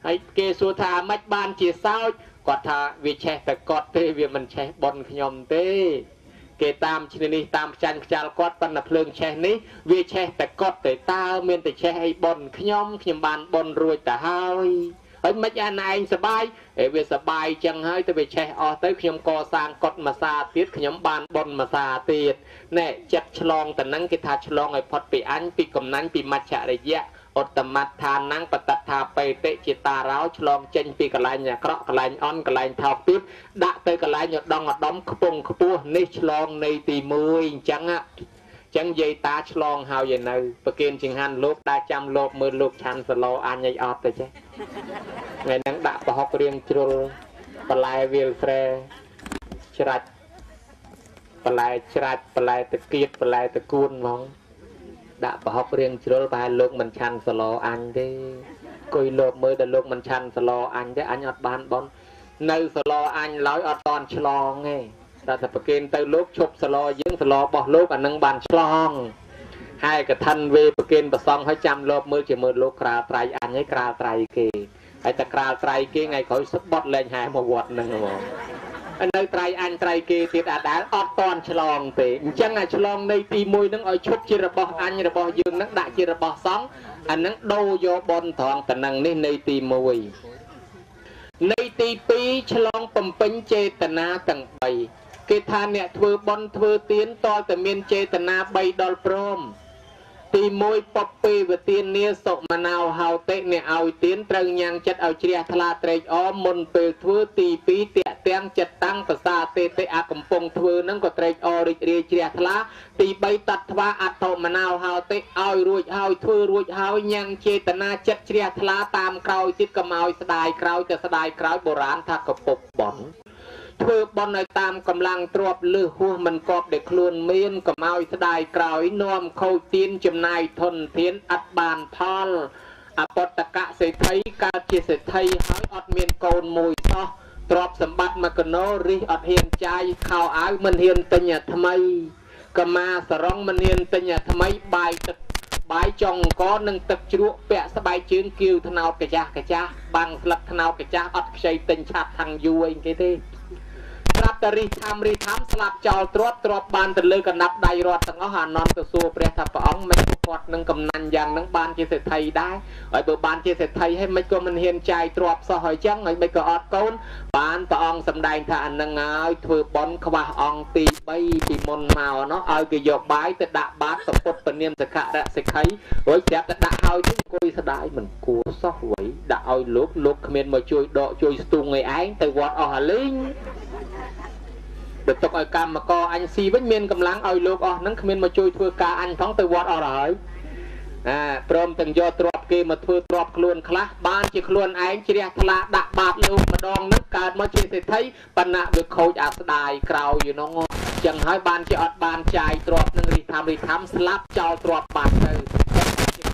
ហើយគេសួរថាម៉េចបានជាសោចគាត់ថាវាឆេះតែគាត់ទេវាមិនឆេះប៉ុនខ្ញុំទេ គេតាមឈ្នានេះតាមផ្ចាញ់ខ្ចាល់គាត់ប៉ុន្តែភ្លើងឆេះនេះវាឆេះតែកត់តែតើមានតែឆេះអីប៉ុនខ្ញុំខ្ញុំបានប៉ុនរួចទៅហើយហើយមិនអានឯងសបាយអេវាសបាយចឹងហើយទៅវាឆេះអស់ទៅខ្ញុំកសាងកត់មួយសាទៀតខ្ញុំបានប៉ុនមួយសាទៀតណែចិត្តឆ្លងតនឹងគេថាឆ្លងឲ្យផុតពីអញពីកំណាញ់ពីមច្ចរិយៈ ឧត្តមដ្ឋានังបតថាបេតិចេតារោឆ្លងចេញពីកន្លែងអាក្រក់កន្លែងអន់កន្លែងថោកទាបដាក់ទៅកន្លែងឧត្តមឧត្តមខ្ពងខ្ពស់នេះឆ្លងនៃទី1អញ្ចឹងចឹងយាយតាឆ្លងហើយឯនៅប្រគិនចង្ហាន់លោកដែលចាំលោកមើលលោកឆាន់សឡោអញឲ្យអត់ទៅចេះថ្ងៃហ្នឹងដាក់ប្រហុករៀងជ្រុលបន្លែវាលស្រែច្រាច់បន្លែច្រាច់បន្លែតកៀតបន្លែតគួនហ្មង ដាក់ប្រហុករៀងជ្រុលប្រហែលលោកមិនឆាន់សឡអញទេគួយលោកមើលដល់លោកមិនឆាន់សឡអញទេអញអត់បានបននៅសឡអញឡើយអត់តន់ឆ្លងទេតែតែប្រគេនទៅលោកឈប់សឡយើងសឡរបស់លោកអានឹងបានឆ្លងហើយកឋិនវេប្រគេនប្រសងឲ្យចាំលោកមើលជាមើលលោកក្រាលត្រៃអញឲ្យក្រាលត្រៃគេហើយតែក្រាលត្រៃគេថ្ងៃក្រោយសឹកបត់លែងហែមកវត្តនឹងហ្មង នៅត្រៃអញត្រៃគេទៀតអាដាលអត់តន់ឆ្លងទេអញ្ចឹងអាឆ្លងនៃទី1ហ្នឹងឲ្យឈប់ជារបស់អញរបស់យើងហ្នឹងដាក់ជារបស់សង្ឃអាហ្នឹងដូរយកបនត្រង់តំណឹងនេះនៃទី1នៃទី2ឆ្លងបំពេញចេតនាទាំង3គេថាអ្នកធ្វើបន់ធ្វើទៀនតើតែមានចេតនា3ដល់ព្រម ទី1ពពេវទាននាសុមណោហោតិអ្នកឲ្យទានត្រូវញ៉ាំងចិត្តឲ្យជ្រះថ្លាត្រេកអរមុនពេលធ្វើទី2តាក់ទាំង ចិត្តតាំងប្រសាទេតិអកំពុងធ្វើនឹងក៏ត្រេកអររីករាយជ្រះថ្លាទី3តត្វាអត្តមណោហោតិឲ្យរួចហើយធ្វើរួចហើយញ៉ាំងចេតនាចិត្តជ្រះថ្លាតាមក្រោយទៀតក៏មកឲ្យស្ដាយក្រោយទៅស្ដាយក្រោយបុរាណថាកពុកបន់ ធ្វើបន់ឲ្យតាមកម្លាំងទ្របលឺហួសមិនកប់ដែលខ្លួនមានកុំឲ្យស្ដាយក្រោយនាំខូចទានចំណាយធនធានអត់បានផលអបតកៈសេដ្ឋីកើតជាសេដ្ឋីហើយអត់មានកូនមួយសោះទ្របសម្បត្តិមកកណោរិះអត់ហ៊ានចាយខោអាវមិនហ៊ានទិញអាថ្មីកម្មាសរងមិនហ៊ានទិញអាថ្មីបាយទឹកបាយចុងអង្គនិងទឹកជ្រក់ពាក់ស្បែកជើងគៀវថ្នោតកាចាស់កាចាស់បាំងស្លឹកថ្នោតកាចាស់អត់ខ្ចីទិញឆាប់ខាងយូរអីគេទេ ប្រាប់តរិះធម្មរិះធម្មស្លាប់ចោលទ្របទ្របបានទៅលើកណ្ដាប់ដៃរត់ទាំងអស់អានន្តទៅសួរព្រះថាព្រះអង្គមិនគាត់នឹងកំណាញ់យ៉ាងនឹងបានជាសេដ្ឋីដែរហើយបើបានជាសេដ្ឋីហើយមិនក៏មិនហ៊ានចាយទ្របសោះហើយចឹងហើយមិនក៏អត់កូន បានព្រះអង្គសម្ដែងថាអានឹងហើយធ្វើបន់ខ្វះអង្គទី3ពីមុនមកណោះឲ្យគេយកបាយទៅដាក់បាតសពុតពនាមសខៈរសិក្ខីរួចប្រាប់ទៅដាក់ហើយទៅអង្គុយស្ដាយមិនគួរសោះវៃដាក់ឲ្យលោកលោកគ្មានមកជួយដកជួយស្ទូងឯឯងទៅវត្តអស់អាលេង ទៅទុកឲ្យកម្មករអញស៊ីវិញមានកម្លាំងឲ្យលោកអស់ហ្នឹងគ្មានមកជួយធ្វើការអញផងទៅវត្តអស់ហើយអាព្រមទាំងយកទ្រព្យគេមកធ្វើទ្រព្យខ្លួនខ្លះបានជាខ្លួនឯងជ្រះថ្លាដាក់បាតលោកម្ដងហ្នឹងកើតមកជាសេដ្ឋីបណ្ណៈវាខូចអាស្ដាយក្រោយយនោះចឹងហើយបានជាអត់បានចាយទ្រព្យនឹងរីធម្មរីធម្មស្លាប់ចោលទ្រព្យបាត់ទៅ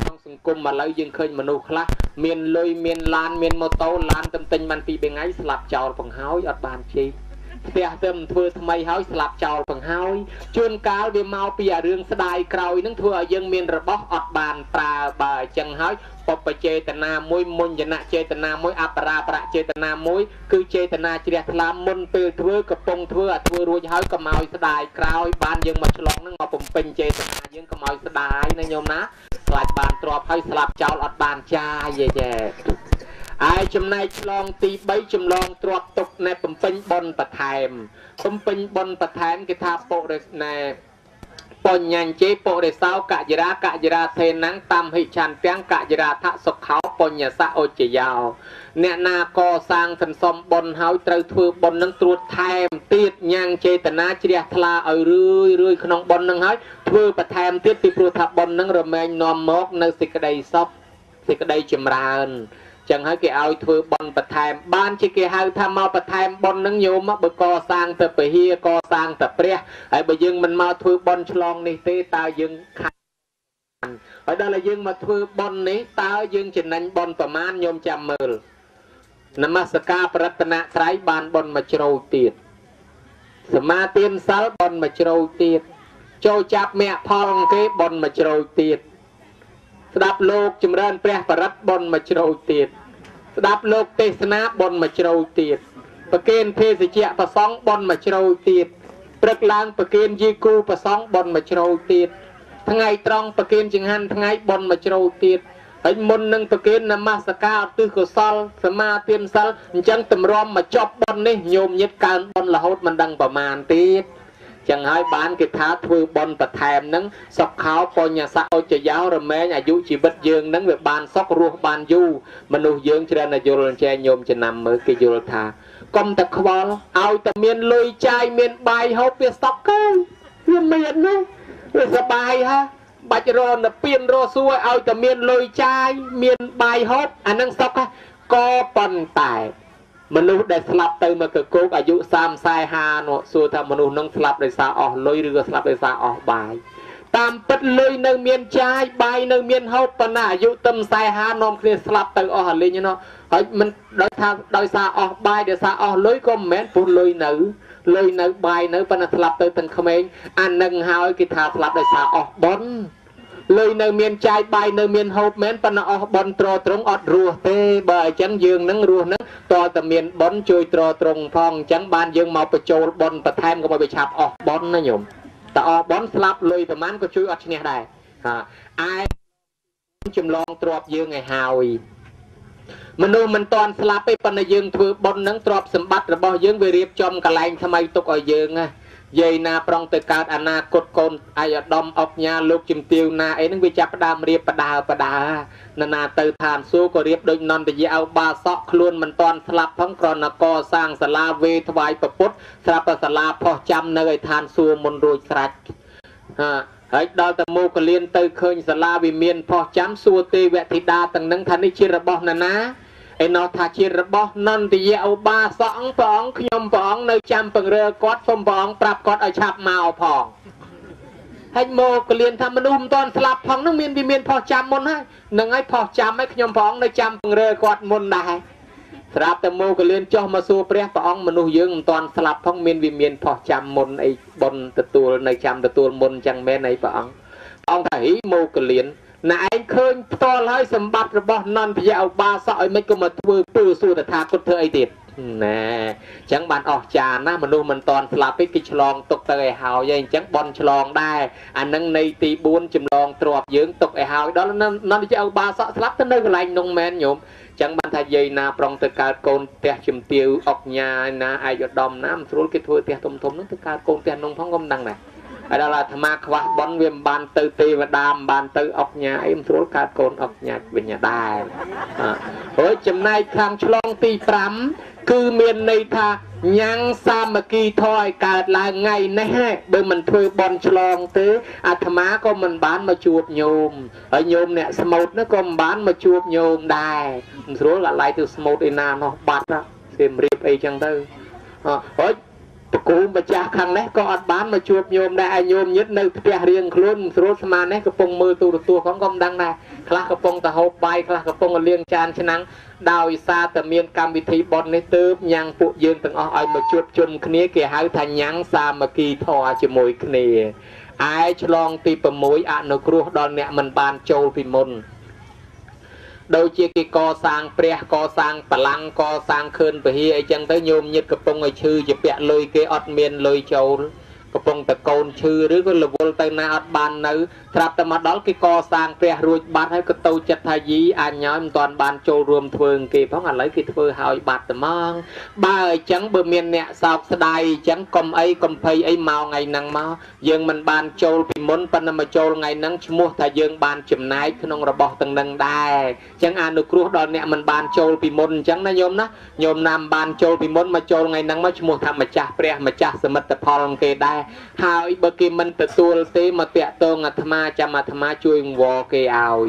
ក្នុងសង្គមឥឡូវយើងឃើញមនុស្សខ្លះមានលុយមានឡានមានម៉ូតូឡានទំទិញបានពីរថ្ងៃស្លាប់ចោលបង្ហើយអត់បានជ័យ ផ្ទះទៅមិនធ្វើថ្មីហើយស្លាប់ចោលបង្ហើយជួនកាលវាមកពីអារឿងស្ដាយក្រោយនឹងធ្វើឲ្យយើងមានរបស់អត់បានប្រើបើអញ្ចឹងហើយបបចេតនាមួយមុញ្ញនៈចេតនាមួយអបរាប្រចេតនាមួយគឺចេតនាជ្រះថ្លាមុនពេលធ្វើកំពុងធ្វើអាធ្វើរួចហើយកុំឲ្យស្ដាយក្រោយបានយើងមកឆ្លងនឹងមកបំពេញចេតនាយើងកុំឲ្យស្ដាយណាញោមណាខ្លាចបានទ្របហើយស្លាប់ចោលអត់បានចាយទេ ហើយចំណែកឆ្លងទី3ចម្លងទ្របទុកណែបំពេញបនបន្ថែមបំពេញបនបន្ថែមគេថាពុរិណែបញ្ញញ្ជេពុរិសោកយរាកយរាធេណੰតំហិឆន្ទាំងកយរាថសុខោបញ្ញសៈអុជយោអ្នកណាកសាងសន្សំបនហើយត្រូវធ្វើបននឹងត្រួតថែមទៀតញ៉ាំងចេតនាជ្រះថ្លាឲ្យរឿយរឿយក្នុងបននឹងហើយធ្វើបន្ថែមទៀតពីព្រោះថាបននឹងរមែងនាំមកនៅសេចក្តីសុខសេចក្តីចម្រើន ចឹងហើយគេឲ្យធ្វើបន់បន្ថែមបានជាគេហៅថាមកបន្ថែមបន់នឹងញោមបើកសាងទៅពហិកសាងទៅព្រះហើយបើយើងមិនមកធ្វើបន់ឆ្លងនេះទេតើយើងខាត់ហើយដល់តែយើងមកធ្វើបន់នេះតើយើងចំណេញបន់ប្រមាណញោមចាំមើលនមស្ការបរតនត្រ័យបានបន់មកជ្រោយទៀតសមាទានសិលបន់មកជ្រោយទៀតចូលចាប់មគ្គផលគេបន់មកជ្រោយទៀត ស្ដាប់លោកចម្រើនព្រះបរិត្តបនមកជ្រោយទៀតស្ដាប់លោកទេសនាបនមកជ្រោយទៀតប្រគេនភេសជ្ជៈប្រសងបនមកជ្រោយទៀតព្រឹកឡើងប្រគិនយីគូប្រសងបនមកជ្រោយទៀតថ្ងៃត្រង់ប្រគិនចង្ហាន់ថ្ងៃបនមកជ្រោយទៀតហើយមុននឹងប្រគិននមស្ការឧទ្ទិសកុសលសមាទានសិលអញ្ចឹងតម្រាំមកចប់បននេះញោមញាតកើនបនរហូតមិនដឹងប្រមាណទៀត ចឹងហើយបានគេថាធ្វើបន់បន្ថែមនឹងសុខខោបញ្ញាសៈអុចយោរមែងអាយុជីវិតយើងនឹងវាបានសុខរស់បានយូរមនុស្សយើងច្រើនតែយល់ចែញោមចំណាំមើលគេយល់ថាកុំតែខ្វល់ឲ្យតែមានលុយចាយមានបាយហូបវាសុខកើវាមានណាវាសបាយហ่าបាច់រនពៀនរសួរឲ្យតែមានលុយចាយមានបាយហូបអានឹងសុខក៏ប៉ុន្តែ មនុស្សដែលស្លាប់ទៅមកកកោកអាយុ30 40នោះសួរថាមនុស្សនឹងស្លាប់ដោយសារអស់លុយឬក៏ស្លាប់ដោយសារអស់បាយតាមពិតលុយនៅមានចាយបាយនៅមានហូបប៉ុន្តែអាយុទឹម40នាំគ្នាស្លាប់ទៅអស់អាលិញនោះហើយមិនដោយថាដោយសារអស់បាយដោយសារអស់លុយក៏មិនមែនពុះលុយនៅលុយនៅបាយនៅប៉ុន្តែស្លាប់ទៅទាំងក្មេងអានឹងហើយគេថាស្លាប់ដោយសារអស់បុណ្យ លុយនៅមានចាយបាយនៅមានហូបមែនប៉ុន្តែអស់បនត្រត្រង់អត់រស់ទេបើអញ្ចឹងយើងនឹងរស់នឹងតើតែមានបនជួយត្រត្រង់ផងអញ្ចឹងបានយើងមកបញ្ចូលបនបន្ថែមក៏មកវាឆាប់អស់បនណាញោមតើអស់បនស្លាប់លុយប្រមាណក៏ជួយអត់ឈ្នះដែរហាឯចម្លងទ្របយើងឲ្យហើយមនុស្សមិនតាន់ស្លាប់ទេប៉ុន្តែយើងធ្វើបននឹងទ្របសម្បត្តិរបស់យើងវារៀបចំកន្លែងថ្មីទុកឲ្យយើងណា យាយណាប្រងទៅកើតអនាគតកូនអាយឧត្តមអុកញ៉ាលោកជំទាវណាអីហ្នឹងវាចាប់ផ្ដើមរៀបបដើបដើនរណាទៅឋានសួគ៌ក៏រៀបដូចនន្តយៈអោបាសកខ្លួនមិនតាន់ស្លាប់ផងគ្រាន់តែកសាងសាលាវេថ្វាយប្រពុតស្រាប់តែសាលាផោះចាំនៅឯឋានសួគ៌មុនរួចស្រេចហាហើយដល់តែមកលៀនទៅឃើញសាលាវិមានផោះចាំសួរទេវធីតាទាំងនឹងថានេះជារបស់នរណា ឯណោះថាជារបស់នន្ទយៈឧបាសកព្រះអង្គខ្ញុំព្រះអង្គនៅចាំពង្រើគាត់សូមព្រះអង្គប្រាប់គាត់ឲ្យឆាប់មកផងហើយមកកលៀនថាមនុស្សមិនទាន់ស្លាប់ផងនឹងមានវិមានផោះចាំមុនហើយនឹងឲ្យផោះចាំឲ្យខ្ញុំព្រះអង្គនៅចាំពង្រើគាត់មុនដែរស្រាប់តែមកកលៀនចុះមកសួរព្រះព្រះអង្គមនុស្សយើងមិនទាន់ស្លាប់ផងមានវិមានផោះចាំមុនអីបុណ្យទទួលនៅចាំទទួលមុនចឹងមែនអីព្រះអង្គព្រះអង្គថាហីមកកលៀន ណែឯងឃើញផ្ទាល់ហើយសម្បត្តិរបស់នន្តយៈឧបាសកឲ្យមិនក៏មកធ្វើពើសួរតថាគតធ្វើអីទៀតណែអញ្ចឹងបានអស់ចាណាមនុស្សមិនតន់ស្លាប់ទេគេឆ្លងទុកទៅឲ្យហើយអញ្ចឹងបនឆ្លងដែរអានឹងនៃទី4ចម្លងទ្របយើងទុកឲ្យហើយដល់នន្តយៈឧបាសកស្លាប់ទៅនៅកន្លែងនោះមែនញោមចឹងបានថាយាយណាប្រុងទៅកើតកូនផ្ទះជំទាវអុកញ៉ាណាឯកឧត្តមណាមិនស្រួលគេធ្វើផ្ទះធំធំហ្នឹងទៅកើតកូនផ្ទះនោះផងក៏មិនដឹងដែរហើយ ដល់អាត្មាខ្វះបនវាមិនបានទៅទេវតាមិនបានទៅអុកញ៉ាអីមិនស្រួលកើតកូនអុកញ៉ាវិញដែរហើយចំណែកខាងឆ្លងទី5គឺមានន័យថាញ៉ាំងសាមគ្គីធម៌ឲ្យកើតឡើងថ្ងៃនេះបើមិនធ្វើបនឆ្លងទេអាត្មាក៏មិនបានមកជួបញោមហើយញោមអ្នកស្មូតនោះក៏មិនបានមកជួបញោមដែរមិនស្រួលអាឡៃទៅស្មូតឯណានោះបាត់សៀមរៀបអីចឹងទៅហើយប្រ គូម្ចាស់ខាងនេះក៏អត់បានមកជួបញោមដែរឲ្យញោមញិតនៅផ្ទះរៀងខ្លួនមិនស្រួលស្មាននេះកំពុងមើលទូរទស្សន៍ផងក៏មិនដឹងដែរខ្លះកំពុងតែហូបបាយខ្លះកំពុងលាងចានឆ្នាំងដោយសារតែមានកម្មវិធីបន់នេះទើបញ៉ាំងពួកយើងទាំងអស់ឲ្យមកជួបជុំគ្នាគេហៅថាញ៉ាំងសាមគ្គីធម៌ជាមួយគ្នាឯឆ្លងទី6អនុគ្រោះដល់អ្នកមិនបានចូលពីមុន ដូចជាគេកសាងព្រះកសាងបលាំងកសាងខឿនពហិអីចឹងទៅញោមញាតកំពុងឲ្យឈឺជាពាក់លុយគេអត់មានលុយចូល កំពុងតកូនឈឺឬក៏រវល់ទៅណាអត់បាននៅត្រាប់តែមកដល់គេកសាងព្រះរួចបាត់ហើយក៏ទៅចិត្តថាយីអញហើយមិនទាន់បានចូលរួមធ្វើគេផងឥឡូវគេធ្វើឲ្យបាត់ត្មងបើអញ្ចឹងបើមានអ្នកសោកស្ដាយអញ្ចឹងកុំអីកុំភ័យអីមកថ្ងៃហ្នឹងមកយើងមិនបានចូលពីមុនប៉ុន្តែមកចូលថ្ងៃហ្នឹងឈ្មោះថាយើងបានចំណែកក្នុងរបស់ទាំងនឹងដែរអញ្ចឹងអនុគ្រោះដល់អ្នកមិនបានចូលពីមុនអញ្ចឹងណាញោមណាញោមណាមបានចូលពីមុនមកចូលថ្ងៃហ្នឹងមកឈ្មោះថាម្ចាស់ព្រះម្ចាស់សមិទ្ធផលគេដែរហើយបើគេមិនទទួលទេមកតាក់ទងអាត្មាចាំអាត្មាជួយវល់គេឲ្យ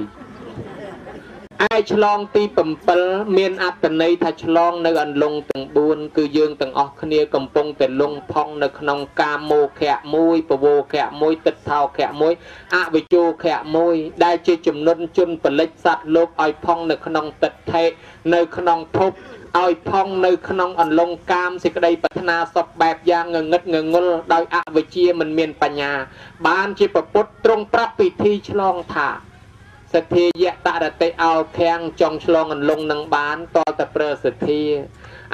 ឯឆ្លងទី7មានអត្តន័យថាឆ្លងនៅអន្លង់ទាំង4គឺយើងទាំងអស់គ្នាកំពុងតែលងផុងនៅក្នុងកាមោខៈមួយពវោខៈមួយទឹកថោខៈមួយអវិជោខៈមួយដែលជាចំនួនជនពលិចសត្វលោកឲ្យផុងនៅក្នុងទឹកថេនៅក្នុងភព ឲ្យផុងនៅក្នុងអន្លង់កាមសេចក្តីប្រាថ្នាសុខបែបយ៉ាងងងឹតងងុលដោយអវិជ្ជាមិនមានបញ្ញា បានជាប្រពុតទ្រង់ប្រាប់ពិធីឆ្លងថាសទ្ធាយៈតរតិអោខាំងចង់ឆ្លងអន្លង់នឹងបានតតែប្រើសទ្ធា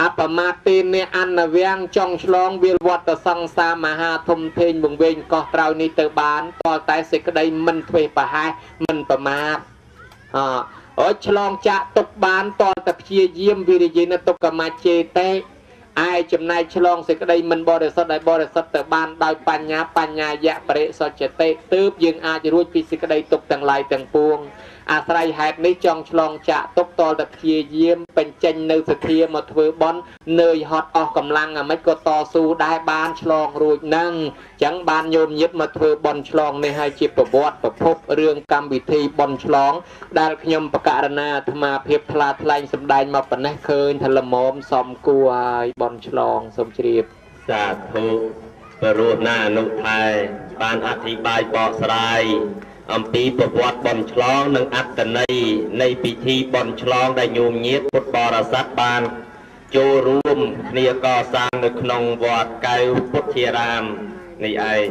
អបមាទេអ្នកអនវាំងចង់ឆ្លងវាលវត្តសង្សារមហាធំធេងវង្វេងកោះត្រៅនេះទៅបានតលតែសេចក្តីមិនធ្វេសប្រហែសមិនប្រមាទអ អត់ឆ្លងចាក់ទុកបានតលតែព្យាយាមវិរិយនទុកកមច្ចេតេឯចំណែកឆ្លងសេចក្តីមិនបរិសុទ្ធឲ្យបរិសុទ្ធទៅបានដោយបញ្ញាបញ្ញាយៈបរិសុទ្ធតិទើបយើងអាចរួចពីសេចក្តីទុកទាំងឡាយទាំងពួង អាស្រ័យហេតុនេះចង់ឆ្លងចាក់ទុកតលតែព្យាយាមបញ្ចេញនៅសទ្ធាមកធ្វើបន់នឿយហត់អស់កម្លាំងអាម៉េចក៏តស៊ូដែរបានឆ្លងរួចនឹងអញ្ចឹងបានញោមញាតមកធ្វើបន់ឆ្លងនេះហើយជាប្រវត្តិប្រភពរឿងកម្មវិធីបន់ឆ្លង ដែលខ្ញុំបកករណាអាត្មាភាពថ្លាថ្លែងសម្ដែងមកប៉ុណ្ណេះឃើញថាល្មមសំគួរហើយបន់ឆ្លងសូមជ្រាបសាធុព្រោះណាអនុថែបានអធិប្បាយបកស្រាយ អំពីប្រវត្តិបន់ឆ្លងនិងអត្តន័យនៃពិធីបន់ឆ្លងដែលញោមញាតពុទ្ធបរិស័ទបាន ចូលរួមគ្នាកសាងនៅក្នុងវត្តកៅពុទ្ធារាមនេះឯង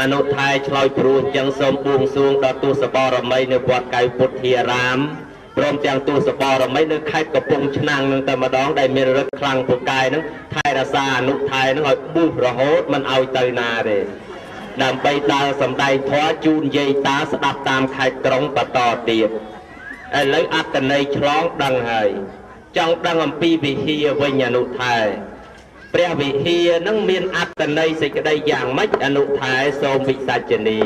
អនុថែឆ្លើយព្រោះចឹងសូមបួងសួងដល់ទូសបរមីនៅវត្តកៅពុទ្ធារាមព្រមទាំងទូសបរមីនៅខេត្តកំពង់ឆ្នាំងនឹងតែម្ដងដែលមានរិទ្ធខ្លាំងពូកែនឹងថែរក្សាអនុថែនឹងឲ្យប៊ូសរហូតមិនឲ្យទៅណាទេ ដើម្បីដើរសំដែងធម៌ជូនយាយតាស្ដាប់តាមខេត្តក្រុងបន្តទៀតឥឡូវអត្តន័យឆ្លងដឹងហើយចង់ដឹងអំពីវិហារវិញអនុថែព្រះវិហារនឹងមានអត្តន័យសេចក្តីយ៉ាងម៉េចអនុថែសូមវិសាចនា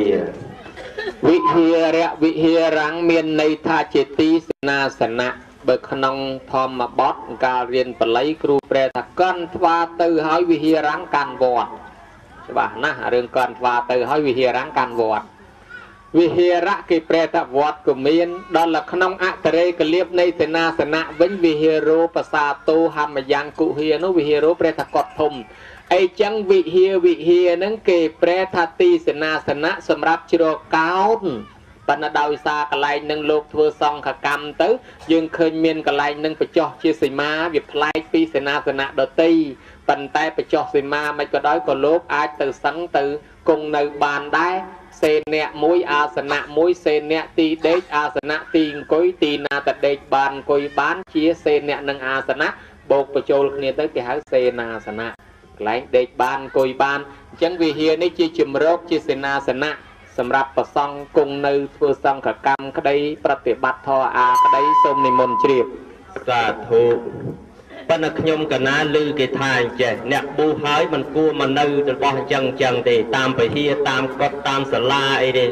វិហារៈវិហារាំងមានន័យថាជាទីសេនាសនៈបើក្នុងធម្មបទកាលរៀនបល័យគ្រូប្រែថាកាន់ថ្វាទៅហើយវិហារាំងកាន់វត្ត ច្បាស់ណាស់រឿងកាន់ថ្វាទៅហើយវិហារាំងកាន់វត្តវិហារៈគេប្រែថាវត្តក៏មានដល់នៅក្នុងអតរេកលៀបនៃសេនាសនៈវិញវិហារោបសាទោហមយ៉ាងគុហានោះវិហារោប្រែថាកត់ធំអីចឹងវិហារវិហារហ្នឹងគេប្រែថាទីសេនាសនៈសម្រាប់ជ្រកកោនប៉ុន្តែដោយសារកន្លែងនឹងលោកធ្វើសង្ឃកម្មទៅ យើងឃើញមានកន្លែងនឹងបញ្ចុះជាសីមាវាប្លែកពីសេនាសនៈដតី ប៉ុន្តែបញ្ចុះសីមាមិនក៏ដោយក៏លោកអាចទៅសឹងទៅគង់នៅបានដែរសេនៈមួយអាសនៈមួយសេនៈទីដេកអាសនៈទីអង្គុយទីណាតដេកបានអង្គុយបានជាសេនៈនិងអាសនៈបូកបញ្ចូលគ្នាទៅគេហៅសេនាសនៈកន្លែងដេកបានអង្គុយបានអញ្ចឹងវិហារនេះជាជំរកជាសេនាសនៈសម្រាប់ប្រសង់គង់នៅធ្វើសង្ឃកម្មក្តី ប្រតិបត្តិធម៌អាក្តីសូមនិមន្តជ្រាបសាធុ ប៉ុន្តែខ្ញុំកណាឮគេថាអញ្ចេះអ្នកប៊ូហើយមិនគួរមកនៅរបស់អញ្ចឹងអញ្ចឹងទេតាមពហិតាមកត់តាមសាលាអីទេ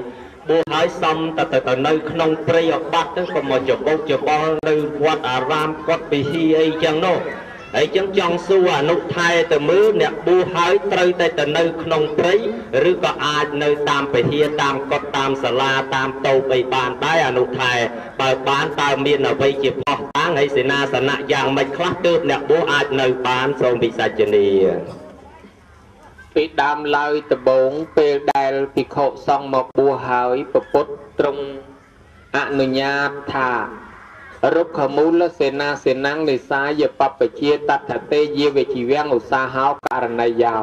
ប៊ូហើយសំតែទៅទៅនៅក្នុងព្រៃអបាត់ទៅក៏មកច្បុកច្បល់នៅវត្តអារាមកត់ពហិអីអញ្ចឹងនោះ ហើយចឹងចង់សួរអនុថែទៅមើលអ្នកប៊ូហើយត្រូវតែទៅនៅក្នុងព្រៃឬក៏អាចនៅតាមពហិតាមកត់តាមសាលាតាមតូបអីបានដែរអនុថែបើបានតើមានអ្វីជាផុសតាំងហើយសេនាសនៈយ៉ាងម៉េចខ្លះទើបអ្នកប៊ូអាចនៅបានសូមវិសាចនាពីដើមឡើយដំបូងពេលដែលភិក្ខុសង្ឃមកបួសហើយពពុទ្ធទ្រង់អនុញ្ញាតថា រុក្ខមូលសេនាសេនាងនិសាយបពជាតថតេយាវជីវាំងឧស្សាហោករណីយោ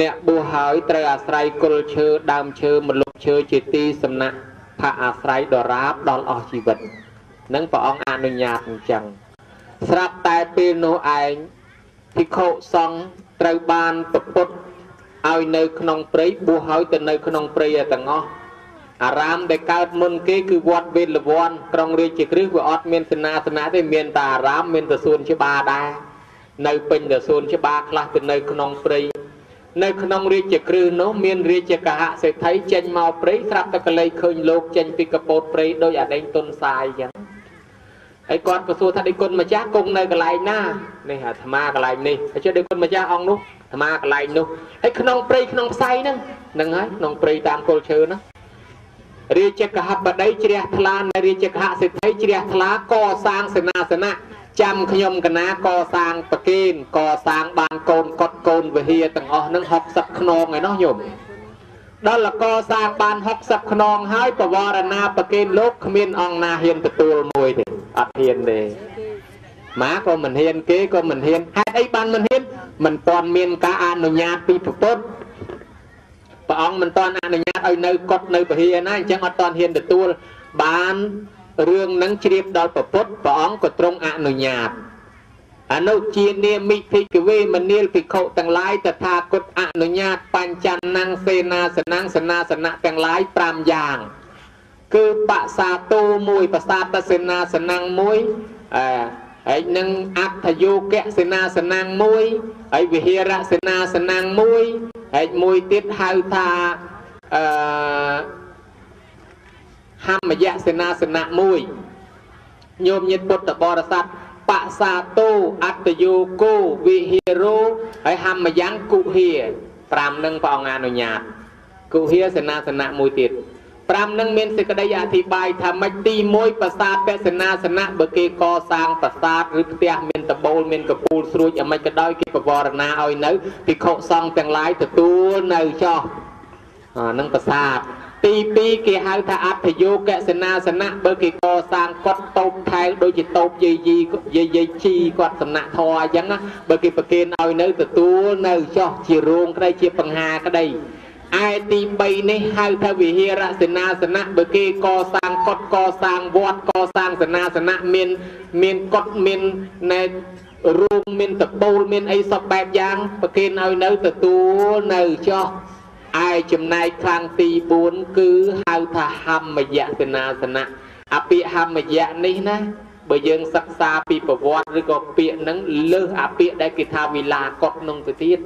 អ្នកបួសហើយត្រូវអាស្រ័យគុលឈើដើមឈើមលុបឈើជាទីសំណាក់ផាអាស្រ័យដរាបដល់អស់ជីវិតនឹងព្រះអង្គអនុញ្ញាតអញ្ចឹងស្រាប់តែពេលនោះឯងភិក្ខុសង្ឃត្រូវបានប្រពុតឲ្យនៅក្នុងព្រៃបួសហើយទៅនៅក្នុងព្រៃទាំងអស់ អារាមដែលកើតមុនគេគឺវត្តវេលវ័នក្រុងរាជក្រឹសវាអត់មានសេនាសនៈទេមានតែអារាមមានតែសួនច្បារដែរនៅពេញតែសួនច្បារខ្លះទៅនៅក្នុងព្រៃនៅក្នុងរាជក្រឹសនោះមានរាជកហសេដ្ឋីចេញមកព្រៃស្រាប់តែកលេចឃើញលោកចេញពីកពតព្រៃដោយអាដេញទុនសាយអញ្ចឹងហើយគាត់ក៏សួរថាដេគុណម្ចាស់គង់នៅកន្លែងណានេះអាត្មាកន្លែងនេះហើយចុះដេគុណម្ចាស់អង្គនោះអាត្មាកន្លែងនោះហើយក្នុងព្រៃក្នុងផ្សៃហ្នឹងហ្នឹងហើយក្នុងព្រៃតាមគល់ឈើហ្នឹង រាជកហបតីជ្រះថ្លានៃរាជកហសិទ្ធិជ្រះថ្លាកសាងសេនាសនៈចាំខ្ញុំកណាកសាងប្រគិនកសាងបានកូនកត់កូនវិហារទាំងអស់នឹង60ខ្នងឯណោះញោមដល់លកសាងបាន60ខ្នងហើយបវរណាប្រគិនលោកគ្មានអង្គណាហ៊ានទទួលមួយទេអត់ហ៊ានទេម៉ាក៏មិនហ៊ានគេក៏មិនហ៊ានហេតុអីបានមិនហ៊ានមិនទាន់មានការអនុញ្ញាតពីពុទ្ធ ព្រះអង្គមិនទាន់អនុញ្ញាតឲ្យនៅកត់នៅពហិណាអញ្ចឹងអត់ទាន់ហ៊ានទទួលបានរឿងនឹងជ្រាបដល់ព្រះពុទ្ធព្រះអង្គក៏ទ្រង់អនុញ្ញាតអនុជានាមិភិកវេមនាលភិក្ខុទាំងឡាយតថាគតអនុញ្ញាតបញ្ចន្នាំងសេនាសនំសនាសនៈទាំងឡាយ5យ៉ាងគឺបសាតោមួយបសាតសេនាសនំមួយអឺហើយនឹងអដ្ឋយោគៈសេនាសនំមួយហើយវិហារសេនាសនំមួយហើយមួយទៀតហៅថាអឺហម្មយសេនាសនៈមួយញោមញាតពុទ្ធបរិស័ទបសាតោអត្តយោគោវិហិរោហើយហម្មយ៉ាងគុហា5នឹងព្រះអង្គអនុញ្ញាតគុហាសេនាសនៈមួយទៀត 5នឹងមានសេចក្តីអធិប្បាយថាម៉េចទី1ប្រាសាទបសេនាសនៈបើគេកសាងប្រាសាទឬផ្ទះមានតបូលមានកពូលស្រួចអ្មិចក៏ដោយគេបវរណាឲ្យនៅភិក្ខុសង្ឃទាំងឡាយទទួលនៅចោះអានឹងប្រាសាទទី2គេហៅថាអដ្ឋយោកសេនាសនៈបើគេកសាងកត់តូបថែវដូចជាតូបយាយយីយាយយីជីគាត់សំណាក់ធរអញ្ចឹងណាបើគេប្រគេនឲ្យនៅទទួលនៅចោះជារោងក្តីជាបង្ហាក្តី ឯទី3នេះហៅថាវិហារសេនាសនៈបើគេកសាងកត់កសាងវត្តកសាងសេនាសនៈមានមានកត់មានណែរូងមានតបូលមានអីសពបែបយ៉ាងប្រគេនឲ្យនៅទទួលនៅចោះឯចំណែកខាងទី4គឺហៅថាហម្មយសេនាសនៈអពាក្យហម្មយៈនេះណាបើយើងសិក្សាពីប្រវត្តិឬក៏ពាក្យហ្នឹងលើសអាពាក្យដែលគេថាវិឡាកត់នឹងទៅទៀត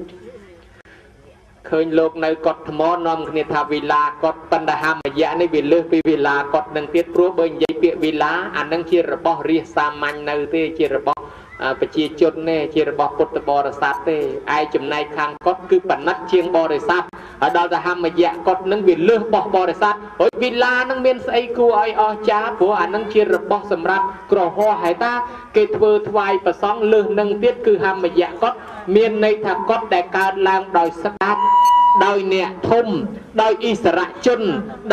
ឃើញលោកនៅកត់ថ្មនាំគ្នាថាវិឡាកត់បណ្ដហម្មយៈនេះវាលើសពីវិឡាកត់នឹងទៀតព្រោះបើនិយាយពាក្យវិឡាអានឹងជារបស់រាសសាមញ្ញនៅទេជារបស់ ប្រជាជនទេជារបស់ពុទ្ធបរិស័ទទេឯចំណែកខាងកត់គឺបណិតជាងបរិស័ទហើយដល់ទៅហម្មយៈកត់នឹងវាលើសបោះបរិស័ទហើយវិឡានឹងមានស្អីគួរឲ្យអស្ចារ្យព្រោះអានឹងជារបស់សម្រាប់ក្រហោះហើយតាគេធ្វើថ្វាយប្រសង់លើសនឹងទៀតគឺហម្មយៈកត់មានន័យថាកត់ដែលកើតឡើងដោយស្ដាប់ ដោយអ្នកធំដោយអិសរជន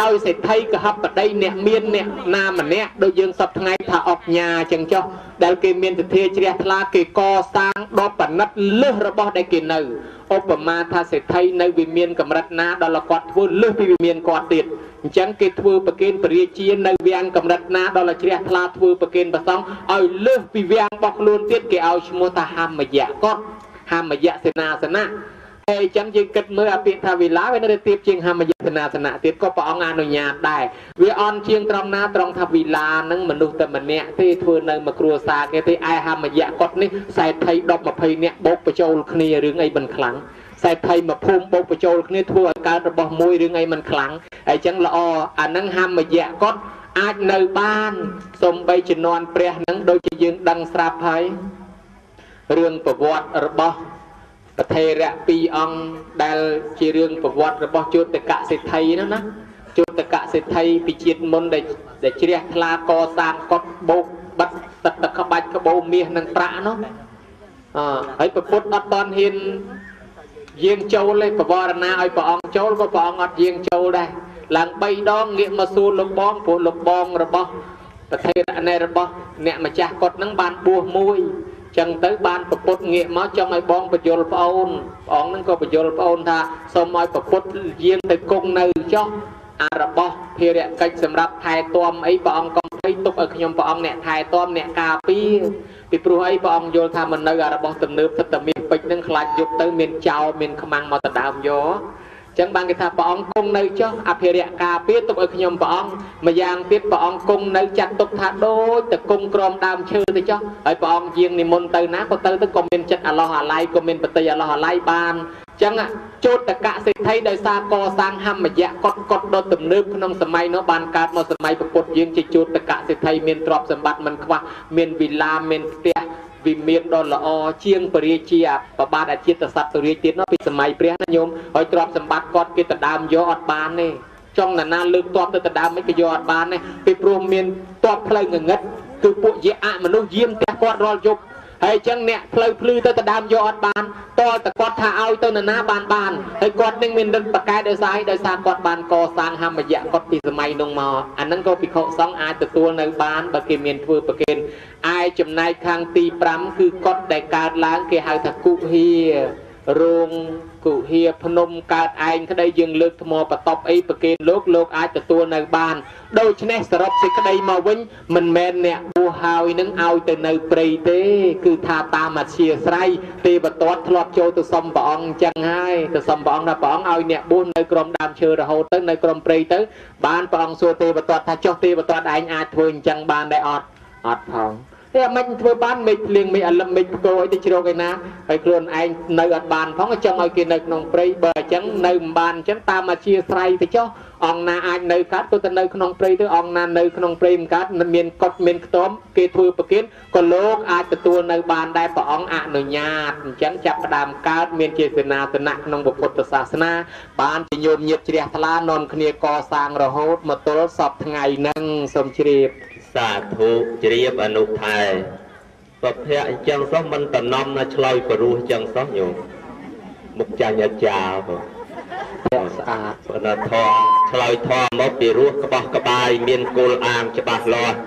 ដោយសេដ្ឋីកហបតីអ្នកមានអ្នកណាម្នាក់ដូចយើងសពថ្ងៃថាអុកញ៉ាចឹងចុះដែលគេមានទធាជ្រះថ្លាគេកសាងដល់បណិតលើសរបស់ដែលគេនៅឧបមាថាសេដ្ឋីនៅវិមានកម្រិតណាដល់គាត់ធ្វើលើសពីវិមានគាត់ទៀតអញ្ចឹងគេធ្វើប្រគេនពរាជានៅវាំងកម្រិតណាដល់ជ្រះថ្លាធ្វើប្រគេនប្រសងឲ្យលើសពីវាំងរបស់ខ្លួនទៀតគេឲ្យឈ្មោះថាហម្មយៈគាត់ហម្មយៈសេនាសនៈហើយ អញ្ចឹងយើងគិតមើលអាពាក្យថាវិឡាវានៅទៀបជាងហមយតនាសនៈទៀតក៏ព្រះអង្គអនុញ្ញាតដែរវាអន់ជាងត្រង់ណាត្រង់ថាវិឡានឹងមនុស្សតែម្នាក់ទេធ្វើនៅមួយគ្រួសារគេទេឯហមយៈគាត់នេះខ្សែថៃ10 20នាក់បោកបញ្ចូលគ្នារឿងអីមិនខ្លាំងខ្សែថៃមកភូមិបោកបញ្ចូលគ្នាធ្វើឲ្យកើតរបស់មួយរឿងអីមិនខ្លាំងហើយអញ្ចឹងល្អអានឹងហមយៈគាត់អាចនៅបានសំបីជំនាន់ព្រះនឹងដូចជាយើងដឹងស្រាប់ហើយរឿងប្រវត្តិរបស់ ប្រធេរៈពីរអង្គដែលជារឿងប្រវត្តិរបស់ជោតកៈសេដ្ឋីនោះណាជោតកៈសេដ្ឋីពីជាតិមុនដែលដែលជ្រះថ្លាកសាងកត់បោកបិទទឹកទឹកក្បាច់ក្បូរមាសនិងប្រាក់នោះអឺហើយប្រពុតអត់តន់ហ៊ានយាងចូលទេបវរណាឲ្យព្រះអង្គចូលក៏ព្រះអង្គអត់យាងចូលដែរឡើង3ដងងាកមកសួរលោកបងព្រោះលោកបងរបស់ប្រធេរៈនៃរបស់អ្នកម្ចាស់កត់នឹងបានបួសមួយ ចឹងទៅបានប្រពុតងាកមកចង់ឲ្យបងបញ្យលប្អូនព្រះអង្គនឹងក៏បញ្យលប្អូនថាសូមឲ្យប្រពុតយាងទៅគង់នៅចោះអារបស់ភារកិច្ចសម្រាប់ថែទាំអីព្រះអង្គកុំភ័យទុកឲ្យខ្ញុំព្រះអង្គអ្នកថែទាំអ្នកការពារពីព្រោះអីព្រះអង្គយល់ថាមិននៅអារបស់ទំនើបទឹកតែមានពេជ្រនឹងខ្លាចយប់ទៅមានចោលមានខ្មាំងមកដដើមយក ចឹងបានគេថាព្រះអង្គគង់នៅចុះអភិរិយការពារទុកឲ្យខ្ញុំព្រះអង្គម្យ៉ាងទៀតព្រះអង្គគង់នៅចាត់ទុកថាដូចតែគង់ក្រមដើមឈើទៅចុះហើយព្រះអង្គយាងនិមន្តទៅណាក៏ទៅទៅក៏មានចិត្តអាឡោះអាឡៃក៏មានបតីអាឡោះអាឡៃបានចឹងជោតកៈសេដ្ឋីដោយសារកសាងហម្មយៈកត់កត់ដល់ទំនើបក្នុងសម័យនោះបានកើតមកសម័យពុទ្ធយើងជាជោតកៈសេដ្ឋីមានទ្រព្យសម្បត្តិមិនខ្វះមានវិឡាមានផ្ទះ វិមានដ៏ល្អជាងពរាជាប្របាទអាជាតិសត្វទុរាជទៀតនោះពីសម័យព្រះណាញោមហើយទ្រព្យសម្បត្តិគាត់គេដណ្ដើមយកអត់បានទេចង់ណានាលើកតបទៅដណ្ដើមមិនក៏យកអត់បានទេពីព្រោះមានតបផ្លូវងងឹតគឺពួកជាអមនុស្សយាមផ្ទះគាត់រាល់យប់ ហើយអញ្ចឹងអ្នកផ្លូវភ្លឺទៅដណ្ដើមយកអត់បានតើតគាត់ថាឲ្យទៅនរណាបានបានហើយគាត់នឹងមានរិទ្ធបកែដោយសារដោយសារគាត់បានកសាងហម្មយៈគាត់ពីសម័យនោះមកអាហ្នឹងក៏ភិក្ខុសង្ឃអាចទទួលនៅបានបើគេមានធ្វើប្រគេនឯចំណែកខាងទី5គឺគាត់ដែលកើតឡើងគេហៅថាគុហា រោងគុហាភ្នំកើតឯងក្តីយើងលើកថ្មបតប់អីប្រគេនលោកលោកអាចទទួលនៅបានដូច្នេះសរុបសេចក្តីមកវិញមិនមែនអ្នកបួសហើយនឹងឲ្យទៅនៅព្រៃទេ គឺថាតាមអធិស្រ័យទេវទត្តធ្លាប់ចូលទៅសុំព្រះអង្គអញ្ចឹងហើយទៅសុំព្រះអង្គថាព្រះអង្គឲ្យអ្នកបួសនៅក្រំដើមឈើរហូតទៅនៅក្រំព្រៃទៅបានព្រះអង្គសួរទេវទត្តថាចុះទេវទត្តឯងអាចធ្វើអញ្ចឹងបានដែរអត់អត់ផង តែមិនធ្វើបានមេឃភ្លៀងមេឃអលឹមមេឃផ្គរអីទៅជ្រកឯណាហើយខ្លួនឯងនៅអត់បានផងចង់ឲ្យគេនៅក្នុងព្រៃបើអញ្ចឹងនៅមិនបានអញ្ចឹងតាមអាជាស្រ័យទៅចុះអង្គណាអាចនៅកើតក៏ទៅនៅក្នុងព្រៃទៅអង្គណានៅក្នុងព្រៃមិនកើតមិនមានកត់មានខ្ទមគេធ្វើប្រគិនក៏លោកអាចទទួលនៅបានដែរព្រះអង្គអនុញ្ញាតអញ្ចឹងចាប់ផ្ដើមកើតមានជាសេនាសនៈក្នុងពុទ្ធសាសនា បានជាញោមញាតជ្រះថ្លានាំគ្នាកសាងរហូតមកទល់សពថ្ងៃហ្នឹងសូមជ្រាប សាធុជ្រាបអនុថែពភៈអញ្ចឹងសោះមិនតំណំណាឆ្លើយព្រោះអញ្ចឹងសោះញោមមុខចាញ់អាចារ្យបងព្រះស្អាតបណ្ណធម៌ឆ្លើយធម៌មកពីរោះក្បោះក្បាយមានគោលអាងច្បាស់លាស់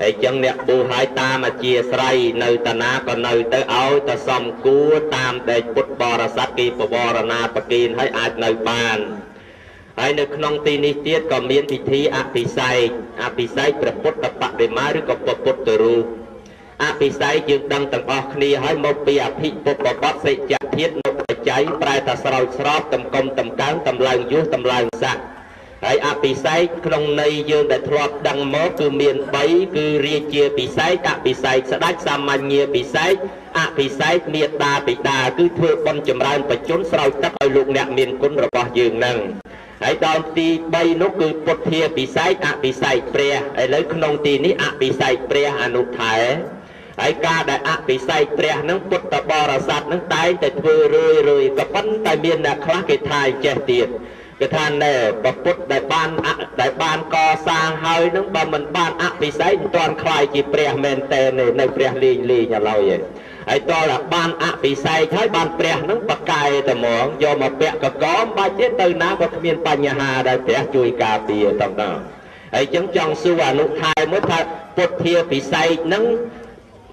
ហើយចឹងអ្នកប៊ូហើយតាមអជាស្រ័យនៅតាណាក៏នៅទៅឲ្យតែសំគួរតាមដែលពុទ្ធបរិស័ទគេបវរណាប្រគិនហើយអាចនៅបាន ហើយនៅក្នុងទីនេះទៀតក៏មានពិធីអភិសេកអភិសេកព្រះពុទ្ធបដិមាឬក៏ព្រះពុទ្ធរូបអភិសេកយើងដឹងទាំងអស់គ្នាហើយមកពីអភិពុទ្ធបទសេចក្ដីធាតនៅបច្ច័យប្រែថាស្រោចស្រពតំកុំតំកើងតម្លើងយុះតម្លើងស័ក្តិហើយអភិសេកក្នុងន័យយើងដែលធ្លាប់ដឹងមកគឺមាន3គឺរាជាពិសេសអភិសេកស្ដេចសាមញ្ញាពិសេសអភិសេកមេត្តាបិតាគឺធ្វើបុណ្យចម្រើនបច្ចុប្បន្នស្រោចទឹកឲ្យលោកអ្នកមានគុណរបស់យើងនឹង ហើយដល់ទី3នោះគឺពុទ្ធាពិសេសអភិសេកព្រះឥឡូវក្នុងទីនេះអភិសេកព្រះអនុថែហើយការដែលអភិសេកព្រះនឹងពុទ្ធបរិស័ទនឹងតែងតែធ្វើរឿយរឿយក៏ប៉ុន្តែមានអ្នកខ្លះគេថាចេះទៀតគេថាណែប្រពុតដែលបានអដែលបានកសាងហើយនឹងបើមិនបានអភិសេកមិនទាន់ខ្លាយជាព្រះមែនតើនៅព្រះលេងលេងឥឡូវឯង ហើយតើបានអភិសេកហើយបានព្រះនឹងបកកែតែហ្មងយកមកពាក់កកមបាច់ទេទៅណាក៏គ្មានបញ្ហាដែរព្រះជួយការពារតំណងហើយចឹងចង់សួរអនុថែមួយថាពុទ្ធាពិសេកនឹង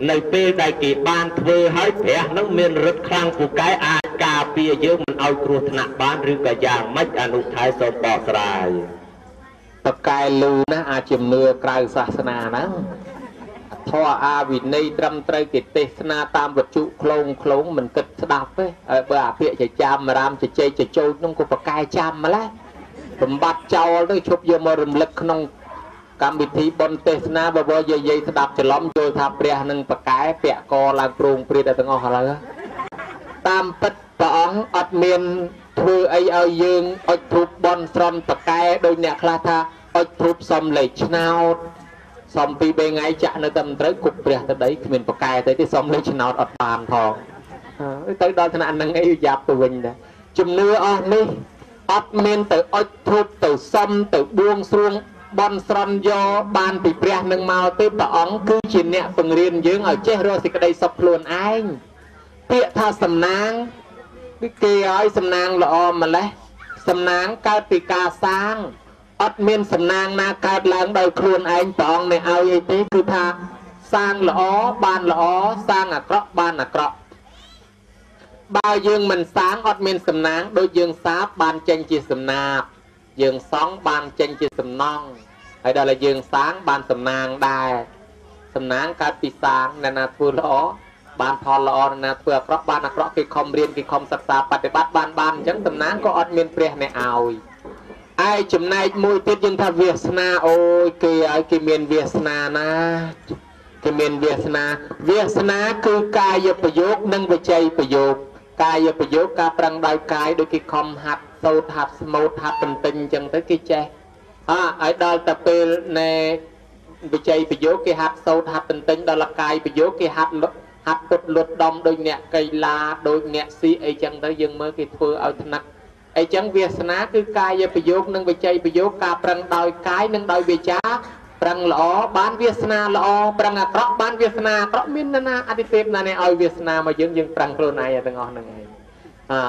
នៅពេលដែលគេបានធ្វើហើយព្រះនឹងមានរឹតខ្លាំងពូកែអាចការពារយើងមិនឲ្យគ្រោះថ្នាក់បានឬក៏យ៉ាងម៉េចអនុថែសូមបកស្រាយតកែលូណាអាចជំនឿក្រៅសាសនាហ្នឹង ធម៌អាវិន័យត្រឹមត្រូវគេទេសនាតាមវត្ថុក្លងក្លងមិនគិតស្ដាប់ទេហើយបើអាភិកចចាំរាមចជ័យចជោចនោះក៏ប្រកែចាំម្ល៉េះបំបត្តិចោលទៅឈប់យកមករំលឹកក្នុងកម្មវិធីបុណ្យទេសនាបបរយាយយាយស្ដាប់ច្រឡំយល់ថាព្រះនឹងប្រកែពាក់កឡើងប្រងព្រាតទាំងអស់ឥឡូវតាមពិតព្រះអង្គអត់មានធ្វើអីឲ្យយើងអុជធូបបន់ស្រន់ប្រកែដោយអ្នកខ្លះថាអុជធូបសំលេខឆ្នោត សំពីរបីថ្ងៃចាក់នៅតែមិនត្រូវគប់ព្រះទៅដីគ្មានប្រកែទៅទេសំលេខឆ្នោតអត់បានផងអើយទៅដល់ថ្នាក់ហ្នឹងអីយ៉ាប់ទៅវិញដែរជំនឿអស់នេះអត់មានទៅអុជធូបទៅសំទៅបួងស្រួងបន់ស្រន់យកបានពីព្រះនឹងមកទេព្រះអង្គគឺជាអ្នកបង្រៀនយើងឲ្យចេះរកសេចក្តីសុខខ្លួនឯងពាក្យថាសំណាងគឺគេឲ្យសំណាងល្អម្លេះសំណាងកើតពីការសាង អត់មានសំណាងណាកើតឡើងដោយខ្លួនឯងព្រះអង្គនេះឲ្យអីទេគឺថាសាងល្អបានល្អសាងអាក្រក់បានអាក្រក់បើយើងមិនសាងអត់មានសំណាងដូចយើងសាបបានចេញជាសំណាបយើងសង់បានចេញជាសំណង់ហើយដល់តែយើងសាងបានសំណាងដែរសំណាងកើតពីសាងអ្នកណាធ្វើល្អបានផលល្អអ្នកណាធ្វើអាក្រក់បានអាក្រក់គេខំរៀនគេខំសិក្សាបប្រតិបត្តិបានបានអញ្ចឹងសំណាងក៏អត់មានព្រះអ្នកឲ្យ ឯចំណែកមួយទៀតយើងថាវាសនាអូយគេឲ្យគេមានវាសនាណាគេមានវាសនាវាសនាគឺកាយប្រយោគនិងវិច័យប្រយោគកាយប្រយោគការប្រឹងដោយកាយដូចគេខំហាត់សូត្រហាត់ស្មូតហាត់បន្ទិញអញ្ចឹងទៅគេចេះអើឲ្យដល់តែពេលណែវិច័យប្រយោគគេហាត់សូត្រហាត់បន្ទិញដល់លកាយប្រយោគគេហាត់ហាត់ពុតលុតដំដូចអ្នកកីឡាដូចអ្នកស៊ីអីចឹងទៅយើងមើលគេធ្វើឲ្យថ្នាក់ អីចឹងវាសនាគឺកាយប្រយោគនិងវិច័យប្រយោគការប្រឹងដោយកាយនិងដោយវាចាប្រឹងល្អបានវាសនាល្អប្រឹងអាក្រក់បានវាសនាអាក្រក់មាននរណាអតិទេពណានេះឲ្យវាសនាមកយើងយើងប្រឹងខ្លួនឯងទាំងអស់ហ្នឹងឯងអើ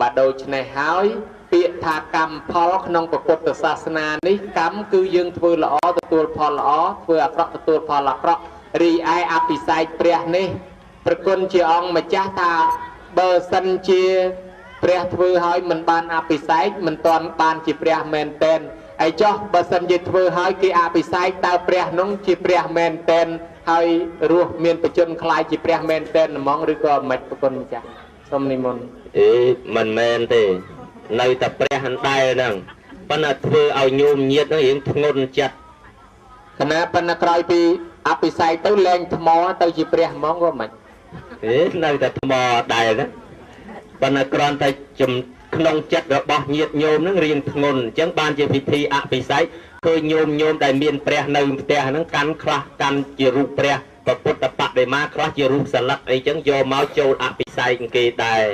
បាទដូច្នេះហើយពាក្យថាកម្មផលក្នុងពុទ្ធសាសនានេះកម្មគឺយើងធ្វើល្អទទួលផលល្អធ្វើអាក្រក់ទទួលផលអាក្រក់រីឯអភិសេកព្រះនេះប្រគុណជាអង្គម្ចាស់ថាបើសិនជា ព្រះធ្វើឲ្យមិនបានអភិសេកមិនទាន់បានជាព្រះមែនតែនហើយចុះបើសិនជាធ្វើឲ្យគេអភិសេកតើព្រះនោះជាព្រះមែនតែនហើយរស់មានបជនខ្លាយជាព្រះមែនតែនហ្មងឬក៏មិនប្រគុណម្ចាស់សូមនិមន្តអេមិនមែនទេនៅតែព្រះហណ្ដែលហ្នឹងប៉ុន្តែធ្វើឲ្យញោមញាតហ្នឹងរៀងធ្ងន់ចិត្តគណៈប៉ុន្តែក្រោយពីអភិសេកទៅលែងថ្មទៅជាព្រះហ្មងក៏មិនអេនៅតែថ្មដែលណា ប៉ុន្តែគ្រាន់តែចំក្នុងចិត្តរបស់ញាតញោមហ្នឹងរៀងធ្ងន់អញ្ចឹងបានជាពិធីអភិសេកឃើញញោមញោមដែលមានព្រះនៅផ្ទះហ្នឹងកាន់ខ្លះកាន់ជារូបព្រះព្រះពុទ្ធបដិមាខ្លះជារូបសន្លឹកអីចឹងយកមកចូលអភិសេកគេដែរ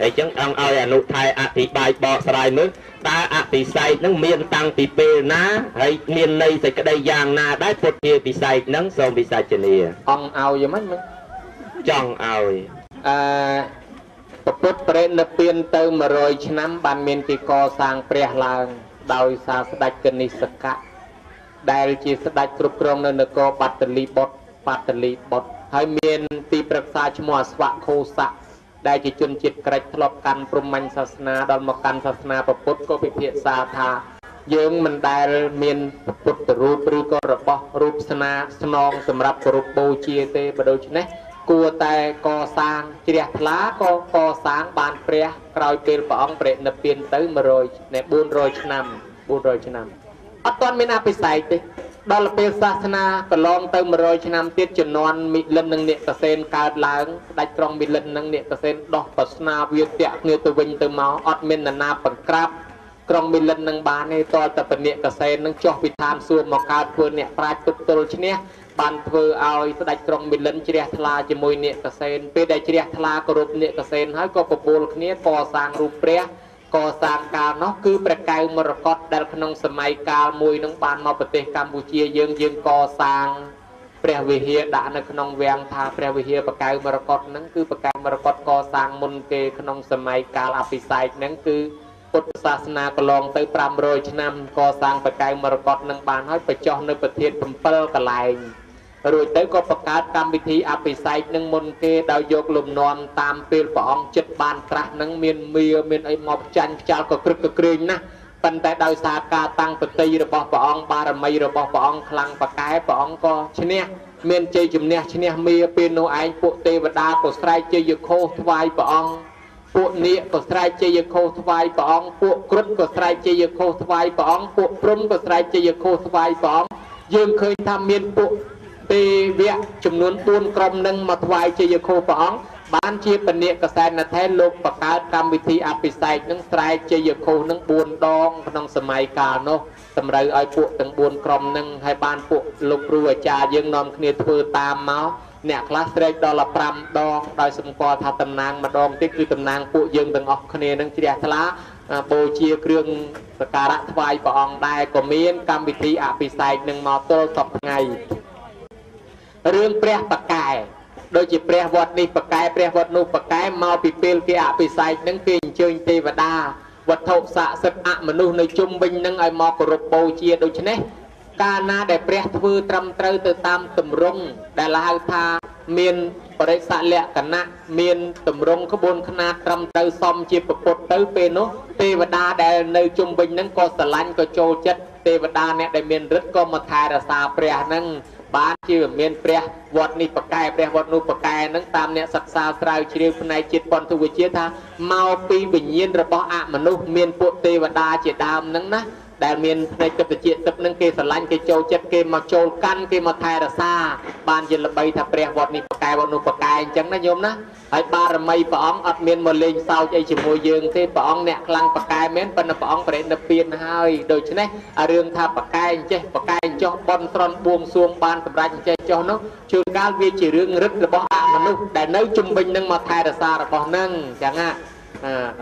ហើយចឹងអង្គឲ្យអនុថែអធិប្បាយបកស្រាយមើលតើអភិសេកហ្នឹងមានតាំងពីពេលណាហើយមានន័យសេចក្តីយ៉ាងណាដែរពុទ្ធជាពិសេសហ្នឹងសូមវិសាចនាអង្គឲ្យយ៉ាងម៉េចមិនចង់ឲ្យអឺ ពពុទ្ធប្រេតនៅពៀនទៅ100ឆ្នាំ បានមានគេកសាងព្រះឡើង ដោយសារស្ដេចកនិសកៈដែលជាស្ដេចគ្រប់គ្រងនៅនគរបត្តលីបុតបត្តលីបុតហើយមានទីប្រឹក្សាឈ្មោះអស្វខោសៈដែលជាជនជាតិក្រិចធ្លាប់កាន់ព្រហ្មញ្ញសាសនាដល់មកកាន់សាសនាពុទ្ធក៏ពិភាក្សាថាយើងមិនដែលមានពុទ្ធរូបឬក៏របស់រូបស្នាស្នងសម្រាប់គោរពបូជាទេបើដូច្នេះ គួរតែកសាងជ្រះថ្លាក៏កសាងបានព្រះក្រោយពេលព្រះអង្គប្រនិព្វានទៅ100នៃ400ឆ្នាំ400ឆ្នាំអត់ទាន់មានអភិសេកទេដល់ពេលសាសនាកន្លងទៅ100ឆ្នាំទៀតជំនាន់មិលិននិងនេកសេនកើតឡើងស្ដេចក្រុងមិលិននិងនេកសេនដោះប្រស្នាវាទៈគ្នាទៅវិញទៅមកអត់មាននរណាបង្ក្រាបក្រុងមីលិននឹងបានទេតតពនិកសេននឹងចុះពីឋានសួគ៌មកកើតធ្វើអ្នកប្រាជ្ញទុទល់ឈ្នះ បានធ្វើឲ្យស្ដេចក្រុងមីលិនជ្រះថ្លាជាមួយនេកសេនពេលដែលជ្រះថ្លាគោរពនេកសេនហើយក៏ប្រពល់គ្នាកសាងរូបព្រះកសាងកាលនោះគឺព្រះកែវមរកតដែលក្នុងសម័យកាលមួយនឹងបានមកប្រទេសកម្ពុជាយើងយើងកសាងព្រះវិហារដាក់នៅក្នុងវាំងថាព្រះវិហារបកែវមរកតហ្នឹងគឺបកែវមរកតកសាងមុនគេក្នុងសម័យកាលអភិសេកហ្នឹងគឺពុទ្ធសាសនាកន្លងទៅ500ឆ្នាំកសាងបកែវមរកតនឹងបានហើយបញ្ចុះនៅប្រធាន7កន្លែង រួចទៅក៏បង្កើតកម្មវិធីអភិសេកនឹងមុនគេដោយយកលំនាំតាមពេលព្រះអង្គចិត្តបានត្រាស់នឹងមានមៀមានអីមកចាញ់ខ្ចាល់ក៏ក្រឹកក៏ក្រែងណាស់ប៉ុន្តែដោយសារការតាំងបតីរបស់ព្រះអង្គបារមីរបស់ព្រះអង្គខ្លាំងបកែព្រះអង្គក៏ឈ្នះមានជ័យជំនះឈ្នះមៀពេលនោះឯងពួកទេវតាក៏ស្រែកជ័យខោថ្វាយព្រះអង្គពួកនាគក៏ស្រែកជ័យខោថ្វាយព្រះអង្គពួកគ្រុឌក៏ស្រែកជ័យខោថ្វាយព្រះអង្គពួកព្រំក៏ស្រែកជ័យខោថ្វាយព្រះអង្គយើងឃើញថាមានពួក ទេវៈចំនួន4ក្រុមនឹងមកថ្វាយជ័យខោព្រះអង្គបានជាពនិកសែនណថេលោកបង្កើតកម្មវិធីអភិសេកនឹងស្រែកជ័យខោនឹង4ដងក្នុងសម័យកាលនោះតម្រូវឲ្យពួកទាំង4ក្រុមនឹងហើយបានពួកលោកគ្រូអាចារ្យយើងនាំគ្នាធ្វើតាមមកអ្នកខ្លះស្រែកដល់5ដងដោយសម្គាល់ថាតំណាងម្ដងទៀតគឺតំណាងពួកយើងទាំងអស់គ្នានឹងជ្រះថ្លាបូជាគ្រឿងសក្ការៈថ្វាយព្រះអង្គដែរក៏មានកម្មវិធីអភិសេកនឹងមកទល់សពថ្ងៃ រឿងព្រះបកែដូចជាព្រះវត្តនេះបកែព្រះវត្តនោះបកែមកពីពេលគេអភិសេកនឹងគេអញ្ជើញទេវតាវត្ថុស័ក្តិសិទ្ធិអមនុស្សនៅជុំវិញនឹងឲ្យមកគោរពបូជាដូច្នេះកាលណាដែលព្រះធ្វើត្រឹមត្រូវទៅតាមទម្រង់ដែលហៅថាមានបរិស័កលក្ខណៈមានទម្រង់ក្បួនខ្នាតត្រឹមត្រូវសមជាពុទ្ធទៅពេលនោះទេវតាដែលនៅជុំវិញហ្នឹងក៏ស្រឡាញ់ក៏ចូលចិត្តទេវតាអ្នកដែលមានឫទ្ធិក៏មកថែរក្សាព្រះហ្នឹង បានជាមានព្រះវត្តនេះបកែព្រះវត្តនោះបកែហ្នឹងតាមអ្នកសិក្សាស្រាវជ្រាវផ្នែកជាតិបន្ទុវិជ្ជាថាមកពីវិញ្ញាណរបស់អមនុស្សមានពួកទេវតាជាដើមហ្នឹងណា ដែលមានផ្នែកទឹកជាទឹកនឹងគេស្រឡាញ់គេចូលចិត្តគេមកចូលកាន់គេមកថែរក្សា បានជាល្បីថាព្រះវត្តនេះបកែវត្តនោះបកែអញ្ចឹងណាញោមណាហើយបារមីព្រះអង្គអត់មានមកលេងសើចអីជាមួយយើងទេព្រះអង្គអ្នកខ្លាំងបកែមែនប៉ុន្តែព្រះអង្គបរិនិព្វានហើយដូច្នេះរឿងថាបកែអញ្ចេះបកែអញ្ចោះបនត្រន់បួងសួងបានសម្រាប់អញ្ចេះចោះនោះជួនកាលវាជារឿងរឹតរបស់អមនុស្សដែលនៅជំវិញនឹងមកថែរក្សារបស់នឹងអញ្ចឹងណាអើ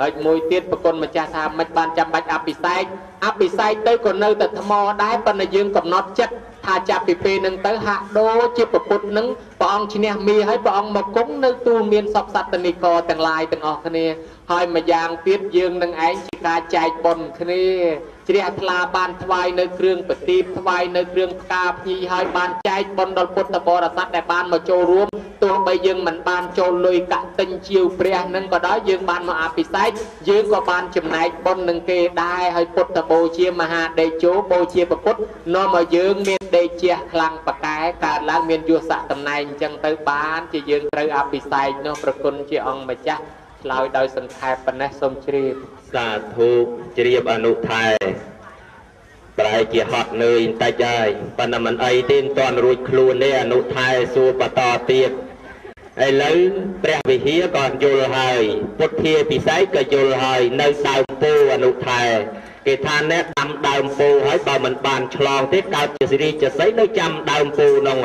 ហើយមួយទៀតប្រគុណម្ចាស់ថាមិនបានចាំបាច់អភិសេកអភិសេកទៅក៏នៅតែថ្មដែរប៉ុន្តែយើងកំណត់ចិត្តថាចាប់ពីពេលហ្នឹងទៅហាក់ដូចជាប្រពុតហ្នឹងព្រះអង្គឈ្នះមីហើយព្រះអង្គមកគង់នៅទូលមានសពសត្វនិកទាំងឡាយទាំងអស់គ្នា ហើយម្យ៉ាងទៀតយើងនឹងឯងជាការចែកបុណ្យគ្នា ជ្រះថ្លាបានថ្វាយនៅគ្រឿងប្រទីបថ្វាយនៅគ្រឿងផ្កាភ្ញីហើយបានចែកបុណ្យដល់ពុទ្ធបរិស័ទដែលបានមកចូលរួមទោះបីយើងមិនបានចូលលុយកាក់ទិញជាវព្រះនឹងក៏ដោយយើងបានមកអភិសេកយើងក៏បានចំណែកបុណ្យនឹងគេដែរហើយពុទ្ធបូជាមហាដេជោបូជាពុទ្ធនាំឲ្យយើងមានដេជះខ្លាំងបកែកើតឡើងមានយស័កតំណែងអញ្ចឹងទៅបានជាយើងត្រូវអភិសេកនោះប្រគុណជាអង្គម្ចាស់ ឆ្លើយដោយសង្ខេបប៉ុណ្ណេះសូមជ្រាបសាធុជ្រាបអនុថែប្រែជាហត់នឿយបន្តិចហើយប៉ុន្តែមិនអីទេមិនទាន់រួចខ្លួនទេអនុថែសួរបន្តទៀតឥឡូវព្រះវិហារក៏យល់ហើយពុទ្ធាពិស័យក៏យល់ហើយនៅដើមពោអនុថែគេថាអ្នកដាំដើមពោហើយបើមិនបានឆ្លងទេកើតជាសិរីជាស័យនៅចាំដើមពោហ្នឹង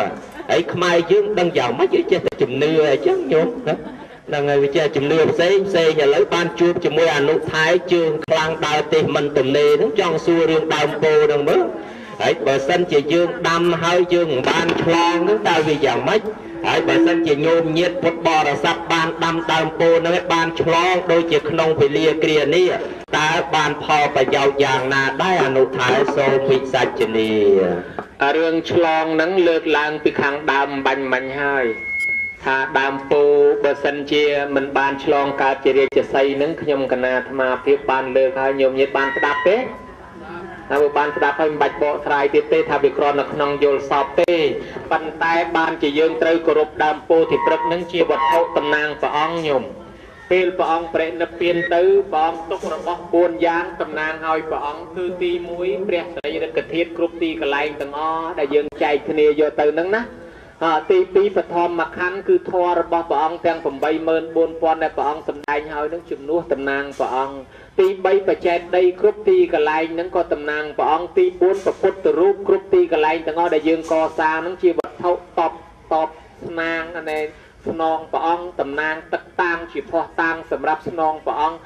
ហើយខ្មែរយើងដឹងយ៉ាងម៉េចយើងចេះតែជំនឿអញ្ចឹងញោមណាហ្នឹងហើយវាជាជំនឿផ្សេងផ្សេងឥឡូវបានជួបជាមួយអនុថែជើងខ្លាំងដើរទេសមិនទំនេរហ្នឹងចង់សួររឿងដើមពោហ្នឹងមើលហើយបើសិនជាយើងដាំហើយយើងមិនបានឆ្លងហ្នឹងតើវាយ៉ាងម៉េចហើយបើសិនជាញោមញាតពុទ្ធបរិស័ទបានដាំដើមពោហ្នឹងឯងបានឆ្លងដូចជាក្នុងវេលាគ្រានេះតើបានផលប្រយោជន៍យ៉ាងណាដែរអនុថែសូមវិសាចនីរឿងឆ្លងហ្នឹងលើកឡើងពីខាងដើមបាញ់មិញហើយ ថាដើមពោបើសិនជាមិនបានឆ្លងកើតជារាជសីហ្នឹងខ្ញុំកណាអាត្មាភាពបានលើកហើយញោមញាតបានស្ដាប់ទេថាបើបានស្ដាប់ហើយមិនបាច់បកស្រាយទៀតទេថាវាគ្រាន់នៅក្នុងយល់សពទេប៉ុន្តែបានជាយើងត្រូវគោរពដើមពោធិព្រឹកហ្នឹងជាវត្ថុតំណាងព្រះអង្គញោមពេលព្រះអង្គប្រនិព្វានទៅព្រះអង្គទុករបស់4យ៉ាងតំណាងឲ្យព្រះអង្គគឺទី1ព្រះសរីរកធាតុគ្រប់ទីកន្លែងទាំងអស់ដែលយើងចែកគ្នាយកទៅហ្នឹងណាអ ទី2បឋមខណ្ឌគឺធម៌របស់ព្រះអង្គទាំង84000ដែលព្រះអង្គសម្ដែងហើយនឹងជំនួសតំណាងព្រះអង្គទី3បច្ចេតដីគ្រប់ទីកន្លែងហ្នឹងក៏តំណាងព្រះអង្គទី4ប្រពុតរូបគ្រប់ទីកន្លែងទាំងអស់ដែលយើងកសាងហ្នឹងជាវត្ថុតបតបស្នាងណែស្នងព្រះអង្គតំណាងទឹកតាំងជាផោះតាំងសម្រាប់ស្នងព្រះអង្គ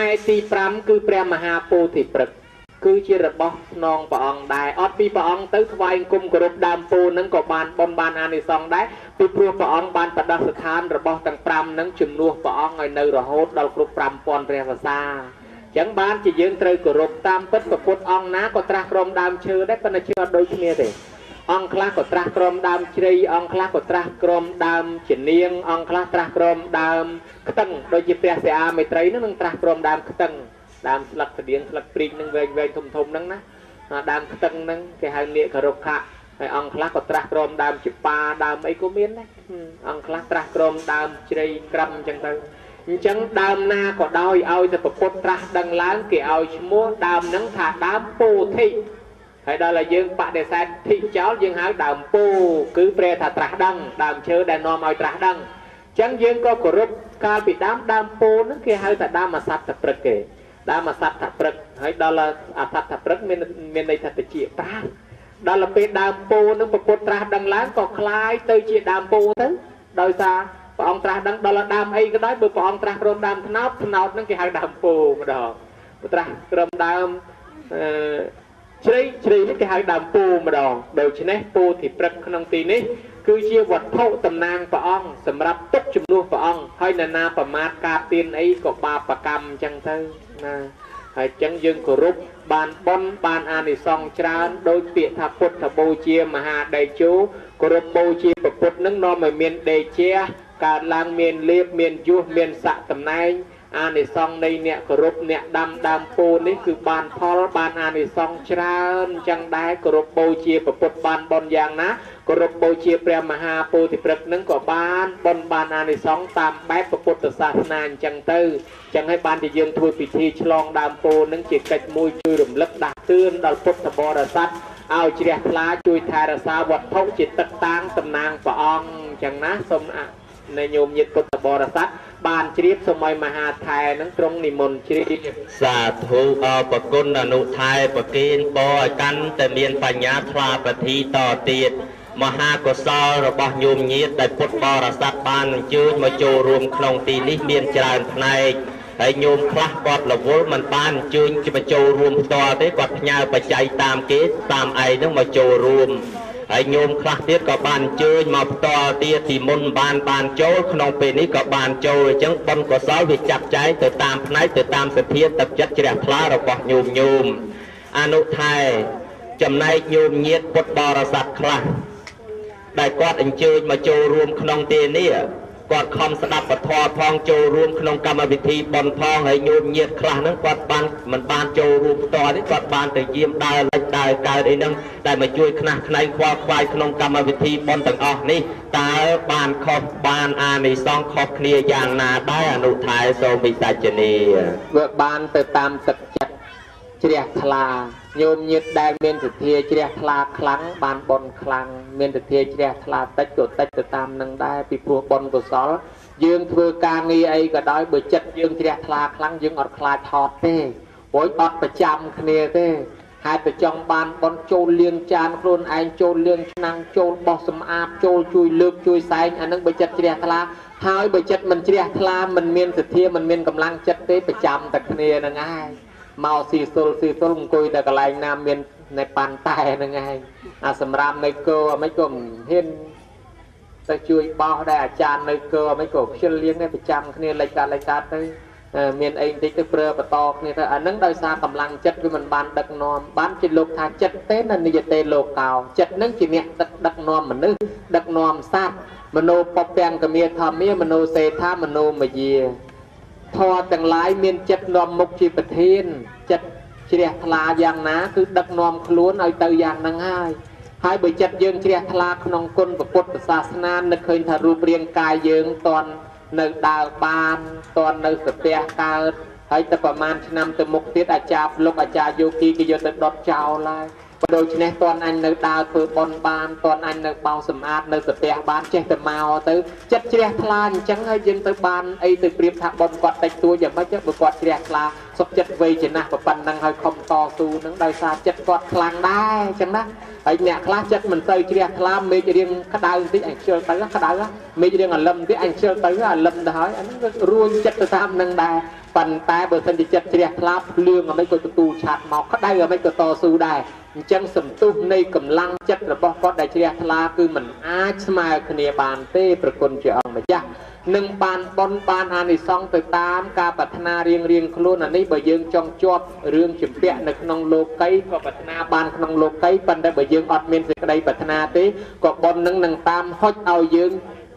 ឯទី5គឺព្រះមហាពោធិព្រឹក្ស គឺជារបស់ស្នងព្រះអង្គដែរអត់ពីព្រះអង្គទៅថ្វាយគុំគោរពដើមពោនឹងក៏បានបនបានអានិសង្សដែរពីព្រោះព្រះអង្គបានបដិស្ថានរបស់ទាំង5នឹងជំនួសព្រះអង្គឲ្យនៅរហូតដល់គ្រប់5000ព្រះវស្សាអញ្ចឹងបានជាយើងត្រូវគោរពតាមពិតព្រះពុទ្ធអង្គណាក៏ត្រាស់ក្រមដើមឈើដែរប៉ុន្តែជឿអត់ដូចគ្នាទេអង្គខ្លះក៏ត្រាស់ក្រមដើមជ្រៃអង្គខ្លះក៏ត្រាស់ក្រមដើមជានាងអង្គខ្លះត្រាស់ក្រមដើមខ្ទឹងដូចជាព្រះសិអាមេត្រីនឹងនឹងត្រាស់ក្រមដើមខ្ទឹង ដើមស្លឹកស្តៀងស្លឹកព្រីងនឹងវែងវែងធំធំហ្នឹងណាដើមខ្ទឹងហ្នឹងគេហៅនាគករុក្ខៈហើយអង្គខ្លះក៏ត្រាស់ក្រមដើមជាប៉ាដើមអីក៏មានដែរអង្គខ្លះត្រាស់ក្រមដើមជ្រៃក្រឹមអញ្ចឹងទៅអញ្ចឹងដើមណាក៏ដោយឲ្យតែប្រពុតត្រាស់ដឹងឡើងគេឲ្យឈ្មោះដើមហ្នឹងថាដើមពោធិហើយដល់តែយើងបដិសេធធិចោលយើងហៅដើមពោគឺប្រែថាត្រាស់ដឹងដើមឈើដែលនាំឲ្យត្រាស់ដឹងអញ្ចឹងយើងក៏គោរពកាលពីដើមដើមពោហ្នឹងគេហៅថាដើមអសត្វតព្រឹកគេ ដើមអសត្វព្រឹកហើយដល់អសត្វព្រឹកមានមានន័យថាតិចប្រាស់ដល់ពេលដើមពោនឹងពពុតត្រាស់ដឹងឡើងក៏คล้ายទៅជាដើមពោទៅដោយសារព្រះអង្គត្រាស់ដឹងដល់ដើមអីក៏ដោយបើព្រះអង្គត្រាស់ក្រុមដើមថ្នោតថ្នោតនឹងគេហៅដើមពោម្ដងត្រាស់ក្រុមដើមអឺជ្រៃជ្រៃនេះគេហៅដើមពោម្ដងដូច្នេះពោទីព្រឹកក្នុងទីនេះគឺជាវត្ថុតំណាងព្រះអង្គសម្រាប់ទុកជំនួសព្រះអង្គហើយនរណាប្រមាថការទៀនអីក៏បាបកម្មអញ្ចឹងទៅ ណាហើយអញ្ចឹងយើងគោរពបានបន់បានអានិសង្សច្រើនដោយពាក្យថាពុទ្ធបូជាមហាដេជោគោរពបូជាពុទ្ធនឹងនាំឲ្យមានដេជាកើតឡើងមានលៀបមានយុះមានស័កតំណែងអានិសង្សនៃអ្នកគោរពអ្នកដាំដើមពោនេះគឺបានផលបានអានិសង្សច្រើនអញ្ចឹងដែរគោរពបូជាពុទ្ធបានបនយ៉ាងណា គោរពបូជាព្រះមហាពោធិព្រឹកនឹងក៏បានបនបានអានិសង្សតាមបែបពុទ្ធសាសនាអញ្ចឹងទៅអញ្ចឹងហើយបានជាយើងធ្វើពិធីឆ្លងដើមពោនឹងជាកិច្ចមួយជួយរំលឹកដាស់តឿនដល់ពុទ្ធបរិស័ទឲ្យជ្រះថ្លាជួយថែរក្សាវត្ថុជាទឹកតាងតំណាងព្រះអង្គអញ្ចឹងណាសូមនៃញោមញាតិពុទ្ធបរិស័ទបានជ្រាបសម័យមហាថែនឹងទ្រង់និមន្តជ្រាបសាធុអរប្រគុណអនុថែប្រគិនបរឲ្យកាន់តែមានបញ្ញាថ្លាប្រធីតទៀត មហាកុសលរបស់ញោមញាតដែលពុទ្ធបរិស័ទបានអញ្ជើញមកចូលរួមក្នុងទីនេះមានច្រើនផ្នែកហើយញោមខ្លះគាត់រវល់មិនបានអញ្ជើញមកចូលរួមផ្ទាល់ទេគាត់ផ្ញើបច្ច័យតាមគេតាមឯងនឹងមកចូលរួមហើយញោមខ្លះទៀតក៏បានអញ្ជើញមកផ្ទាល់ទៀតពីមុនបានបានចូលក្នុងពេលនេះក៏បានចូលអញ្ចឹងបុណ្យកុសលវាចាត់ចែងទៅតាមផ្នែកទៅតាមសទ្ធាទឹកចិត្តជ្រះថ្លារបស់ញោមញោមអនុថែចំណែកញោមញាតពុទ្ធបរិស័ទខ្លះ ដែលគាត់អញ្ជើញមកចូលរួមក្នុងទីនេះគាត់ខំស្ដាប់ពធផងចូលរួមក្នុងកម្មវិធីបន់ផងហើយញោមញាតខ្លះហ្នឹងគាត់បានមិនបានចូលរួមផ្ទាល់ទេគាត់បានទៅយាមដើរលេចដើរកើតអីហ្នឹងតែមកជួយខ្នះខ្នែងខ្វល់ខ្វាយក្នុងកម្មវិធីបន់ទាំងអស់នេះតើបានខុសបានអានិសង្ឃខុសគ្នាយ៉ាងណាដែរអនុថែសូមវិសាចនីវាបានទៅតាមទឹកចិត្ត ជ្រះថ្លាញោមញាតដែលមានសទ្ធាជ្រះថ្លាខ្លាំងបានបនខ្លាំងមានសទ្ធាជ្រះថ្លាតិចក៏តិចទៅតាមនឹងដែរពីព្រោះបនកុសល យើងធ្វើការងារអីក៏ដោយបើចិត្តយើងជ្រះថ្លាខ្លាំងយើងអត់ខ្លាចថតទេព្រោះអត់ប្រចាំគ្នាទេហេតុតែចង់បានបនចូលលៀងចានខ្លួនឯងចូលលៀងឆ្នាំងចូលបោះសម្អាតចូលជួយលើកជួយសែងអានឹងបើចិត្តជ្រះថ្លាហើយបើចិត្តមិនជ្រះថ្លាមិនមានសទ្ធាមិនមានកម្លាំងចិត្តទេប្រចាំតែគ្នានឹងឯង មកស៊ីសុលស៊ីសុលអង្គុយតែកន្លែងណាមាននៅប៉ាន់តែហ្នឹងឯងអាសម្រាប់នៅគោអ្ហ្មិចក៏មិនហ៊ានទៅជួយបោះដែរអាចារ្យនៅគោអ្ហ្មិចក៏ខ្ជិលលៀងដែរប្រចាំគ្នាលេចកាត់លេចកាត់ទៅមានអីបន្តិចទៅប្រើបន្តគ្នាទៅអាហ្នឹងដោយសារកម្លាំងចិត្តវាមិនបានដឹកនាំបានជាលោកថាចិត្តទេនៅនិយតេលោកកោចិត្តហ្នឹងជាអ្នកដឹកដឹកនាំមនុស្សដឹកនាំសត្វមនោពពាំងកមាធម្មាមនោសេដ្ឋាមនោមយា ធម៌ទាំងឡាយមានចិត្តនាំមុខជាប្រធានចិត្តជ្រះថ្លាយ៉ាងណាគឺដឹកនាំខ្លួនឲ្យទៅយ៉ាងហ្នឹងហើយហើយបើចិត្តយើងជ្រះថ្លាក្នុងគុណពុទ្ធសាសនានឹកឃើញថារូបរាងកាយយើងតន់នៅដើរបានតន់នៅស្ទះកើតហើយទៅប្រហែលឆ្នាំទៅមុខទៀតអាចារ្យលោកអាចារ្យយោគីគេយកទៅដុតចោលហើយ បើដូច្នេះតន់អញនៅដើរធ្វើបន់បានតន់អញនៅបោសសម្អាតនៅស្ទះបានចេះតែមកទៅចិត្តជ្រះថ្លាអញ្ចឹងហើយយើងទៅបានអីទៅប្រៀបថាបន់គាត់តិចតួចយ៉ាងម៉េចបើគាត់ជ្រះថ្លាសុខចិត្តវ័យចំណាស់ប៉ុណ្ណឹងហើយខំតស៊ូនឹងដោយសារចិត្តគាត់ខ្លាំងដែរអញ្ចឹងណាហើយអ្នកខ្លះចិត្តមិនទៅជ្រះថ្លាមេឃរៀងក្តៅបន្តិចអញខ្ជិលទៅក្តៅមេឃរៀងអាលឹមបន្តិចអញខ្ជិលទៅអាលឹមទៅហើយអាហ្នឹងវារួញចិត្តទៅតាមនឹងដែរប៉ុន្តែបើសិនជាចិត្តជ្រះថ្លាភ្លឿងអ្មេចក៏ទទួលឆាត់មកក្តៅអ្មេចក៏តស៊ូដែរ អញ្ចឹងសន្ទុះនៃកម្លាំងចិត្តរបស់គាត់ដែលជ្រះថ្លាគឺมันអាចស្មើគ្នាបានទេប្រគុណជាអង្គម្ចាស់នឹងបានបនបានអានិសង្សទៅតាមការប្រាថ្នារៀងរៀងខ្លួនអានេះបើយើងចង់ជាប់រឿងជំពាក់នៅក្នុងលោកីក៏ប្រាថ្នាបានក្នុងលោកីប៉ុន្តែបើយើងអត់មានសេចក្តីប្រាថ្នាទេក៏បននឹងនឹងតាមហុចឲ្យយើង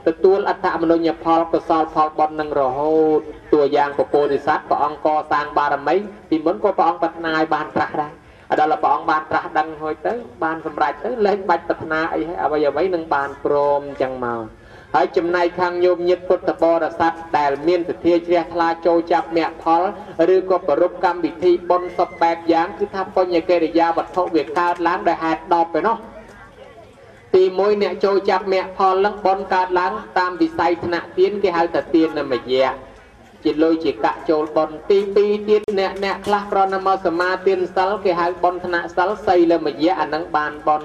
ទទួលអត្តមនុញ្ញផលកុសលផលបុណ្យនឹងរហូតតួយ៉ាងពពោធិសត្វព្រះអង្គកសាងបារមីពីមុនក៏ព្រះអង្គប្រាថ្នាឲ្យបានប្រាស់ដែរ ដល់ព្រះអង្គបានត្រាស់ដឹងហើយទៅបានសម្រេចទៅលែងបាច់ប្រាថ្នាអីហើយអ្វីអ្វីនឹងបានព្រមអញ្ចឹងមកហើយចំណែកខាងញោមញាតពុទ្ធបរិស័ទដែលមានសទ្ធាជ្រះថ្លាចូលចាប់មគ្គផលឬក៏ប្រពកម្មវិធីបុណ្យសពបែបយ៉ាងគឺថាបញ្ញកិរិយាវត្ថុវាកើតឡើងដោយហេតុ10ឯណោះទី1អ្នកចូលចាប់មគ្គផលនឹងបុណ្យកើតឡើងតាមវិស័យថ្នាក់ទានគេហៅថាទាននមយៈ ជាលុយជាកាក់ចូលបនទី2ទៀតអ្នកអ្នកខ្លះគ្រាន់តែមកសមាទានសិលគេហៅបនធនៈសិលសីលមយៈអានឹងបានបន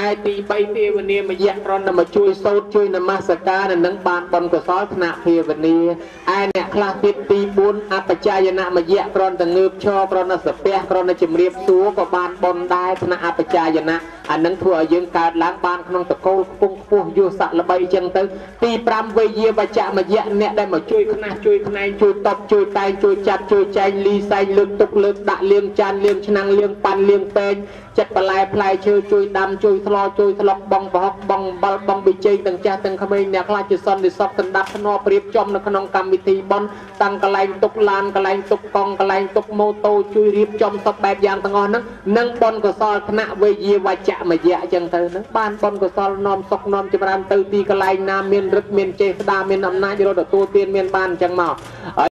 ឯទី3ភាវនាមយៈគ្រាន់តែមកជួយសូត្រជួយនមស្ការនឹងបានបនកុសលថ្នាក់ភាវនាឯអ្នកខ្លះទៀតទី4អបច្ច័យនមយៈគ្រាន់តែងើបឈរគ្រាន់តែសាពះគ្រាន់តែជំរាបសួរក៏បានបនដែរថ្នាក់អបច្ច័យនៈអានឹងធ្វើឲ្យយើងកើតឡើងបានក្នុងតកូលខ្ពង់ខ្ពស់យុស័កល្បីចឹងទៅទី5វេយាបច្ចៈមយៈអ្នកដែលមកជួយខ្នះជួយខ្នែងជួយតបជួយតែងជួយចាត់ជួយចែងលីសែងលើកទុកលើកដាក់លៀងចានលៀងឆ្នាំងលៀងប៉ាន់លៀងពេងចិត្តបន្លែផ្លែឈើជួយដាំជួយថ្លោជួយថ្លុកបងប្រហុកបងអំបិលបងប៊ីចេងទាំងចាស់ទាំងក្មេងអ្នកខ្លះជាសន្តិសុខសណ្ដាប់ធ្នាប់ព្រៀបចំនៅក្នុងកម្មវិធីបន់តាំងកន្លែងទុកឡានកន្លែងទុកកង់កន្លែងទុកម៉ូតូជួយរៀបចំសពបែបយ៉ាងទាំងអស់ហ្នឹងនឹងបនកសលថ្នាក់វេយាវច្ចៈមយៈអញ្ចឹងទៅហ្នឹងបានបនកសលនាំសុខនាំចម្រើនទៅទីកន្លែងណាមានរឹកមានចេស្តាមានអំណាចរត់ទទួលទានមានបានអញ្ចឹងមក